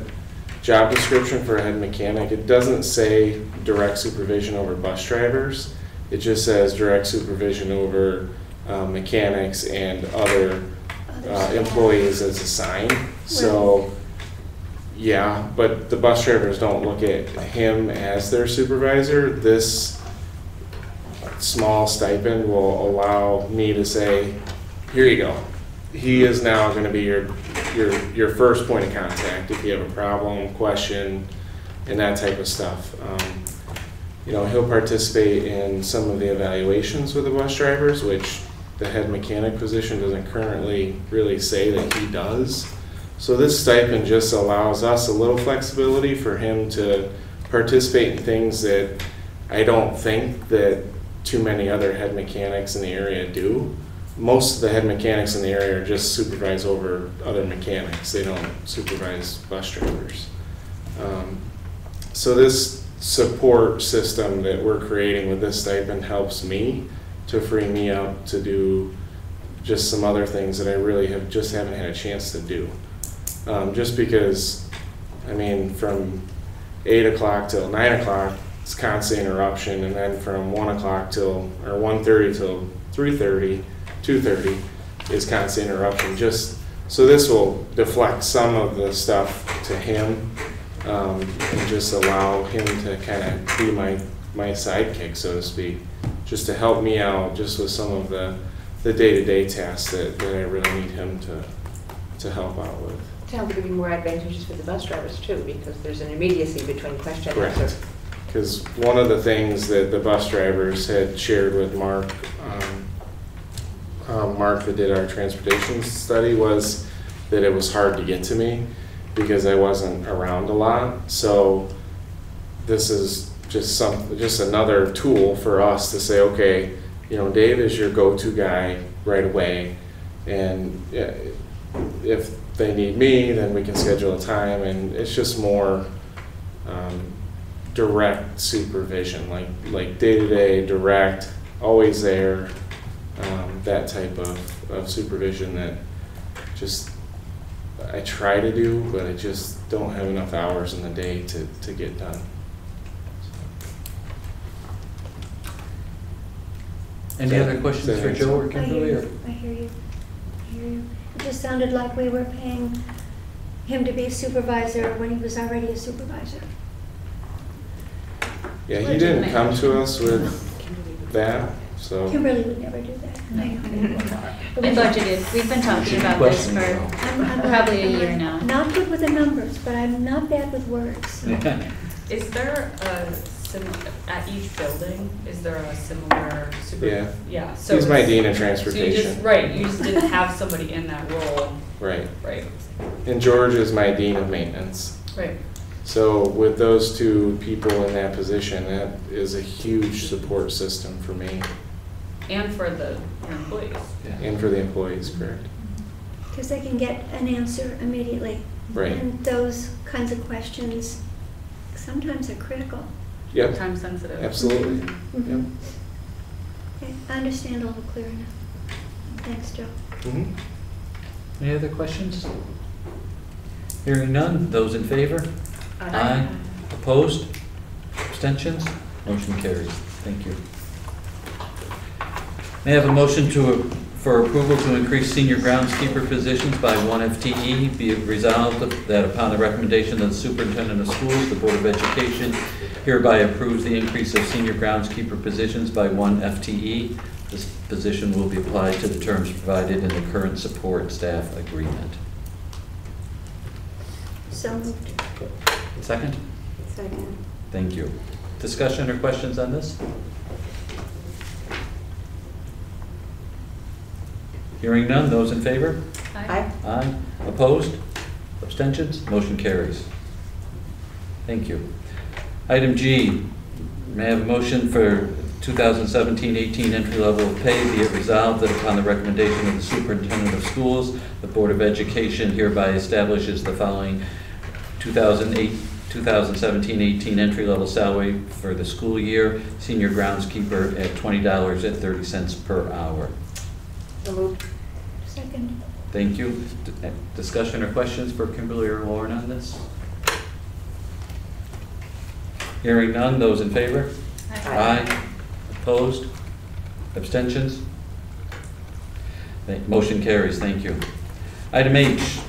job description for a head mechanic, it doesn't say direct supervision over bus drivers. It just says direct supervision over uh, mechanics and other uh, employees as assigned. So, yeah, but the bus drivers don't look at him as their supervisor. This small stipend will allow me to say, here you go. He is now gonna be your, your, your first point of contact if you have a problem, question, and that type of stuff. Um, You know, he'll participate in some of the evaluations with the bus drivers, which the head mechanic position doesn't currently really say that he does. So this stipend just allows us a little flexibility for him to participate in things that I don't think that too many other head mechanics in the area do. Most of the head mechanics in the area are just supervise over other mechanics. They don't supervise bus drivers. Um, So this support system that we're creating with this stipend helps me to free me up to do just some other things that I really have, just haven't had a chance to do. Um, just because, I mean, from eight o'clock till nine o'clock, it's constant interruption, and then from one o'clock till, or one thirty till three thirty, two thirty is constant interruption, just, so this will deflect some of the stuff to him, um, and just allow him to kind of be my, my sidekick, so to speak, just to help me out, just with some of the, the day-to-day tasks that, that I really need him to, to help out with. Sounds it'd be more advantageous for the bus drivers too, because there's an immediacy between question and answer. Correct. Because one of the things that the bus drivers had shared with Mark, um, um, Mark that did our transportation study was that it was hard to get to me because I wasn't around a lot. So this is just some, just another tool for us to say, okay, you know, Dave is your go-to guy right away. And if they need me, then we can schedule a time and it's just more, um, direct supervision, like, like day-to-day, direct, always there, um, that type of, of supervision that just, I try to do, but I just don't have enough hours in the day to, to get done. Any other questions for answer? Joe or I hear Kimberly? you, I hear you, I hear you. It just sounded like we were paying him to be a supervisor when he was already a supervisor. Yeah, he didn't come to us with that, so. Kimberly would never do that. We budgeted, we've been talking about this for I'm- I'm probably a I'm year now. Not good with the numbers, but I'm not bad with words. Is there a similar, at each building, is there a similar super? Yeah. Yeah, so. He's my it's- dean of So you just, transportation. right, you just didn't have somebody in that role, Right. right, And George is my dean of maintenance. right. So with those two people in that position, that is a huge support system for me And for the your employees. and for the employees, correct? Because they can get an answer immediately. Right. And those kinds of questions sometimes are critical. Yep, Time sensitive. absolutely. Yep. Mhm. Okay, I understand a little clearer now. Thanks, Joe. Mhm. Any other questions? Hearing none, those in favor? Aye. Opposed? Abstentions? Motion carries. Thank you. May I have a motion to, for approval to increase senior groundskeeper positions by one FTE, be it resolved that upon the recommendation of the superintendent of schools, the Board of Education hereby approves the increase of senior groundskeeper positions by one FTE. This position will be applied to the terms provided in the current support staff agreement. So moved. Second? Second. Thank you. Discussion or questions on this? Hearing none, those in favor? Aye. Aye. Opposed? Abstentions? Motion carries. Thank you. Item G, may I have a motion for 2017-18 entry level of pay, be it resolved that upon the recommendation of the superintendent of schools, the Board of Education hereby establishes the following 2008, 2017-18 entry level salary for the school year, senior groundskeeper at $20.30 per hour. So moved. Second. Thank you. D- uh, Discussion or questions for Kimberly or Lauren on this? Hearing none, those in favor? Aye. Opposed? Abstentions? Thank- Motion carries, thank you. Item H,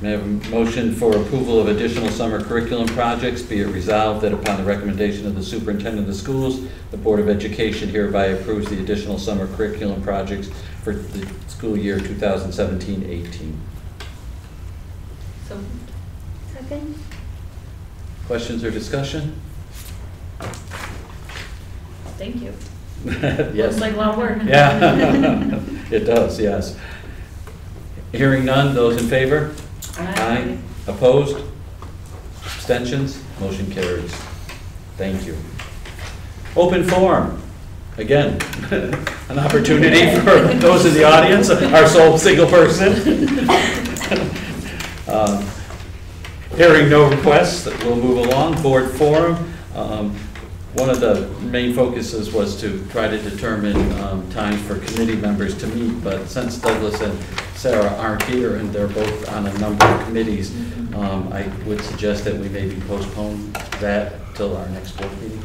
may I have a motion for approval of additional summer curriculum projects, be it resolved that upon the recommendation of the superintendent of the schools, the Board of Education hereby approves the additional summer curriculum projects for the school year 2017-18. So, Second? Questions or discussion? thank you. Yes. Looks like a lot of work. Yeah, it does, yes. Hearing none, those in favor? Aye. Opposed? Abstentions? Motion carries. Thank you. Open forum. Again, an opportunity for those in the audience, our sole single person. Um, Hearing no requests, we'll move along. Board forum. Um, One of the main focuses was to try to determine um, times for committee members to meet, but since Douglas and Sarah aren't here and they're both on a number of committees, um, I would suggest that we maybe postpone that till our next board meeting.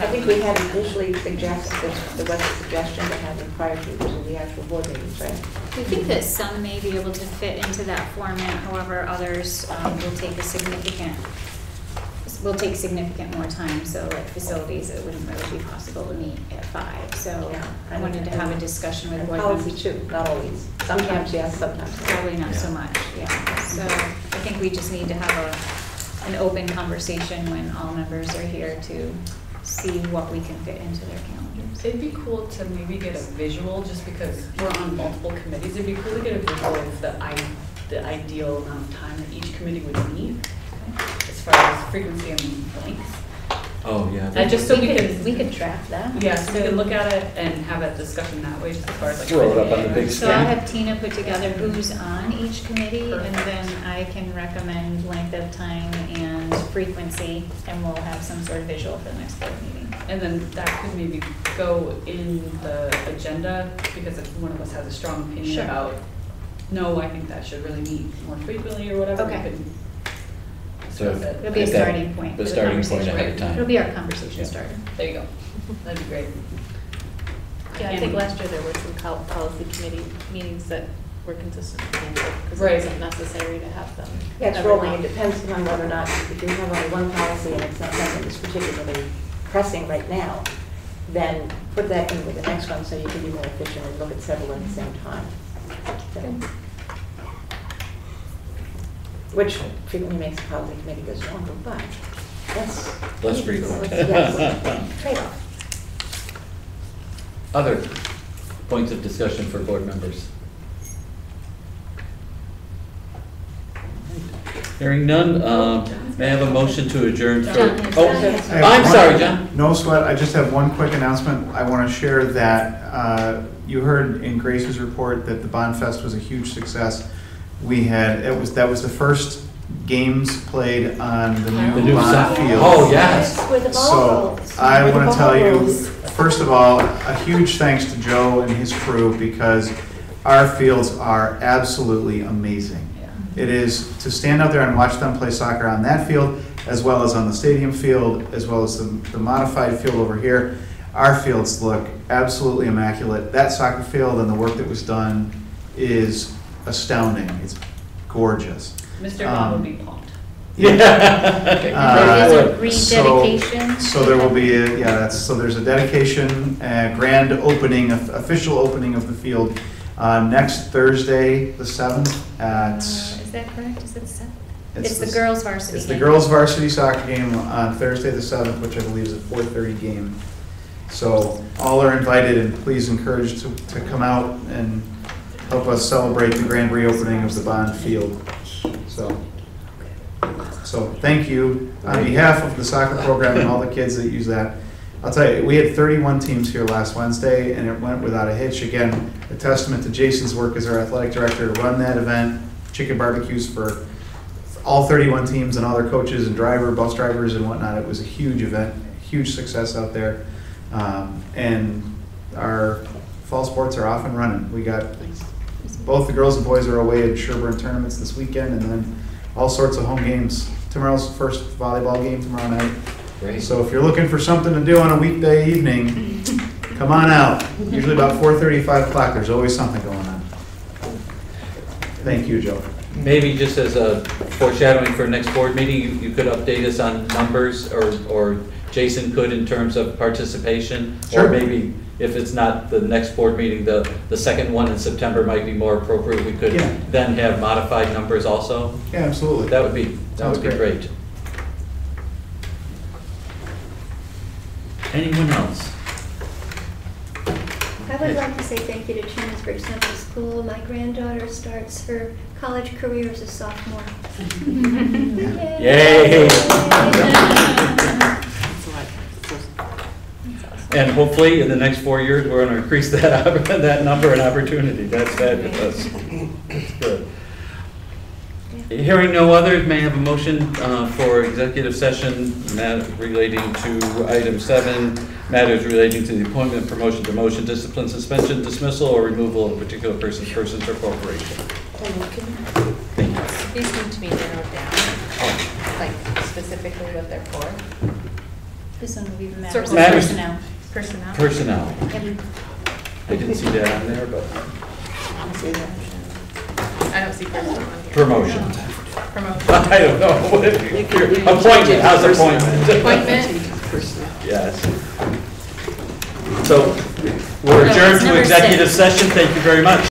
I think we had initially suggested, that there was a suggestion to have them prior to the actual board meetings, right? We think that some may be able to fit into that format, however, others um, will take a significant, will take significant more time, so like facilities, it wouldn't really be possible to meet at five, so Yeah. I wanted to have a discussion with And board policy members. too, not always. Sometimes yes, sometimes no. Probably not so much, yeah. So I think we just need to have a, an open conversation when all members are here to see what we can fit into their calendars. It'd be cool to maybe get a visual, just because we're on multiple committees, it'd be cool to get a visual of the i, the ideal amount of time that each committee would meet, as far as frequency and length. Oh, yeah. And just so we could- can. We could track that. Yeah, so we can look at it and have a discussion that way, just as far as like. Throw it up on the big So I'll screen. have Tina put together who's on each committee, and then I can recommend length of time and frequency, and we'll have some sort of visual for the next board meeting. And then that could maybe go in the agenda, because if one of us has a strong opinion Sure. about, no, I think that should really meet more frequently or whatever, we Okay. could. So discuss it. It'll be a Is that starting point for the the starting point conversation. ahead of time? It'll be our conversation starter. There you go, that'd be great. Yeah, I think last year there were some col- policy committee meetings that were consistent because Right. it wasn't necessary to have them. Yeah, it's every rolling, it month. depends upon whether or not, if you have only one policy and it's not something that's particularly pressing right now, then put that in with the next one so you can be more efficient and look at several at the same time. So- Which frequently makes the policy committee go stronger, but that's. Less frequent. Yes, trade-off. Other points of discussion for board members? Hearing none, um, may I have a motion to adjourn? for- John Oh, John I have I'm one- sorry, John. No sweat, I just have one quick announcement. I want to share that uh, you heard in Grace's report that the Bond Fest was a huge success. We had, it was, that was the first games played on the The new new Bond field. Oh, yes. With the So balls. I want to tell you, first of all, a huge thanks to Joe and his crew because our fields are absolutely amazing. Yeah. It is to stand out there and watch them play soccer on that field, as well as on the stadium field, as well as the the modified field over here. Our fields look absolutely immaculate. That soccer field and the work that was done is astounding. It's gorgeous. Mr. Bob Um, would be pumped. Yeah. Uh, There is a so- rededication. So there will be, a yeah, that's, so there's a dedication, uh grand opening, of- official opening of the field, uh, next Thursday, the seventh, Uh, at. Is that correct? Is it the seventh? It's the s- girls varsity It's the game. girls varsity soccer game on Thursday, the seventh, which I believe is a four thirty game. So all are invited and please encouraged to, to come out and help us celebrate the grand reopening of the Bond Field. So, so thank you on behalf of the soccer program and all the kids that use that. I'll tell you, we had thirty-one teams here last Wednesday and it went without a hitch. Again, a testament to Jason's work as our athletic director to run that event, chicken barbecues for all 31 teams and all their coaches and driver, bus drivers and whatnot. It was a huge event, huge success out there. Um, and our fall sports are off and running. We got, both the girls and boys are away at Sherburne tournaments this weekend and then all sorts of home games. Tomorrow's the first volleyball game tomorrow night. Great. So if you're looking for something to do on a weekday evening, come on out. Usually about 4:30, 5 o'clock, there's always something going on. Thank you, Joe. Maybe just as a foreshadowing for next board meeting, you, you could update us on numbers, or, or Jason could in terms of participation? Sure. Or maybe if it's not the next board meeting, the, the second one in September might be more appropriate. We could Yeah. then have modified numbers also. Yeah, absolutely. That would be, that Sounds would be great. great. Anyone else? I would like to say thank you to Chambersburg Central School. My granddaughter starts her college career as a sophomore. Yay! And hopefully, in the next four years, we're gonna increase that, that number and opportunity. That's fabulous. That's good. Hearing no others, may I have a motion uh, for executive session relating to item seven, matters relating to the appointment, promotion, demotion, discipline, suspension, dismissal, or removal of a particular person, persons, or corporation. These need to be narrowed down, like specifically what they're for. This one will be the matters Circle of personnel. Personnel. Personnel. Yep. I didn't see that on there, but I don't see personnel on here. promotion. Promotion. I don't know. what it- You can- you can change Appointment, how's personnel. appointment? Appointment. Personnel. Yes. So, we're No, adjourned to executive session. Thank you very much.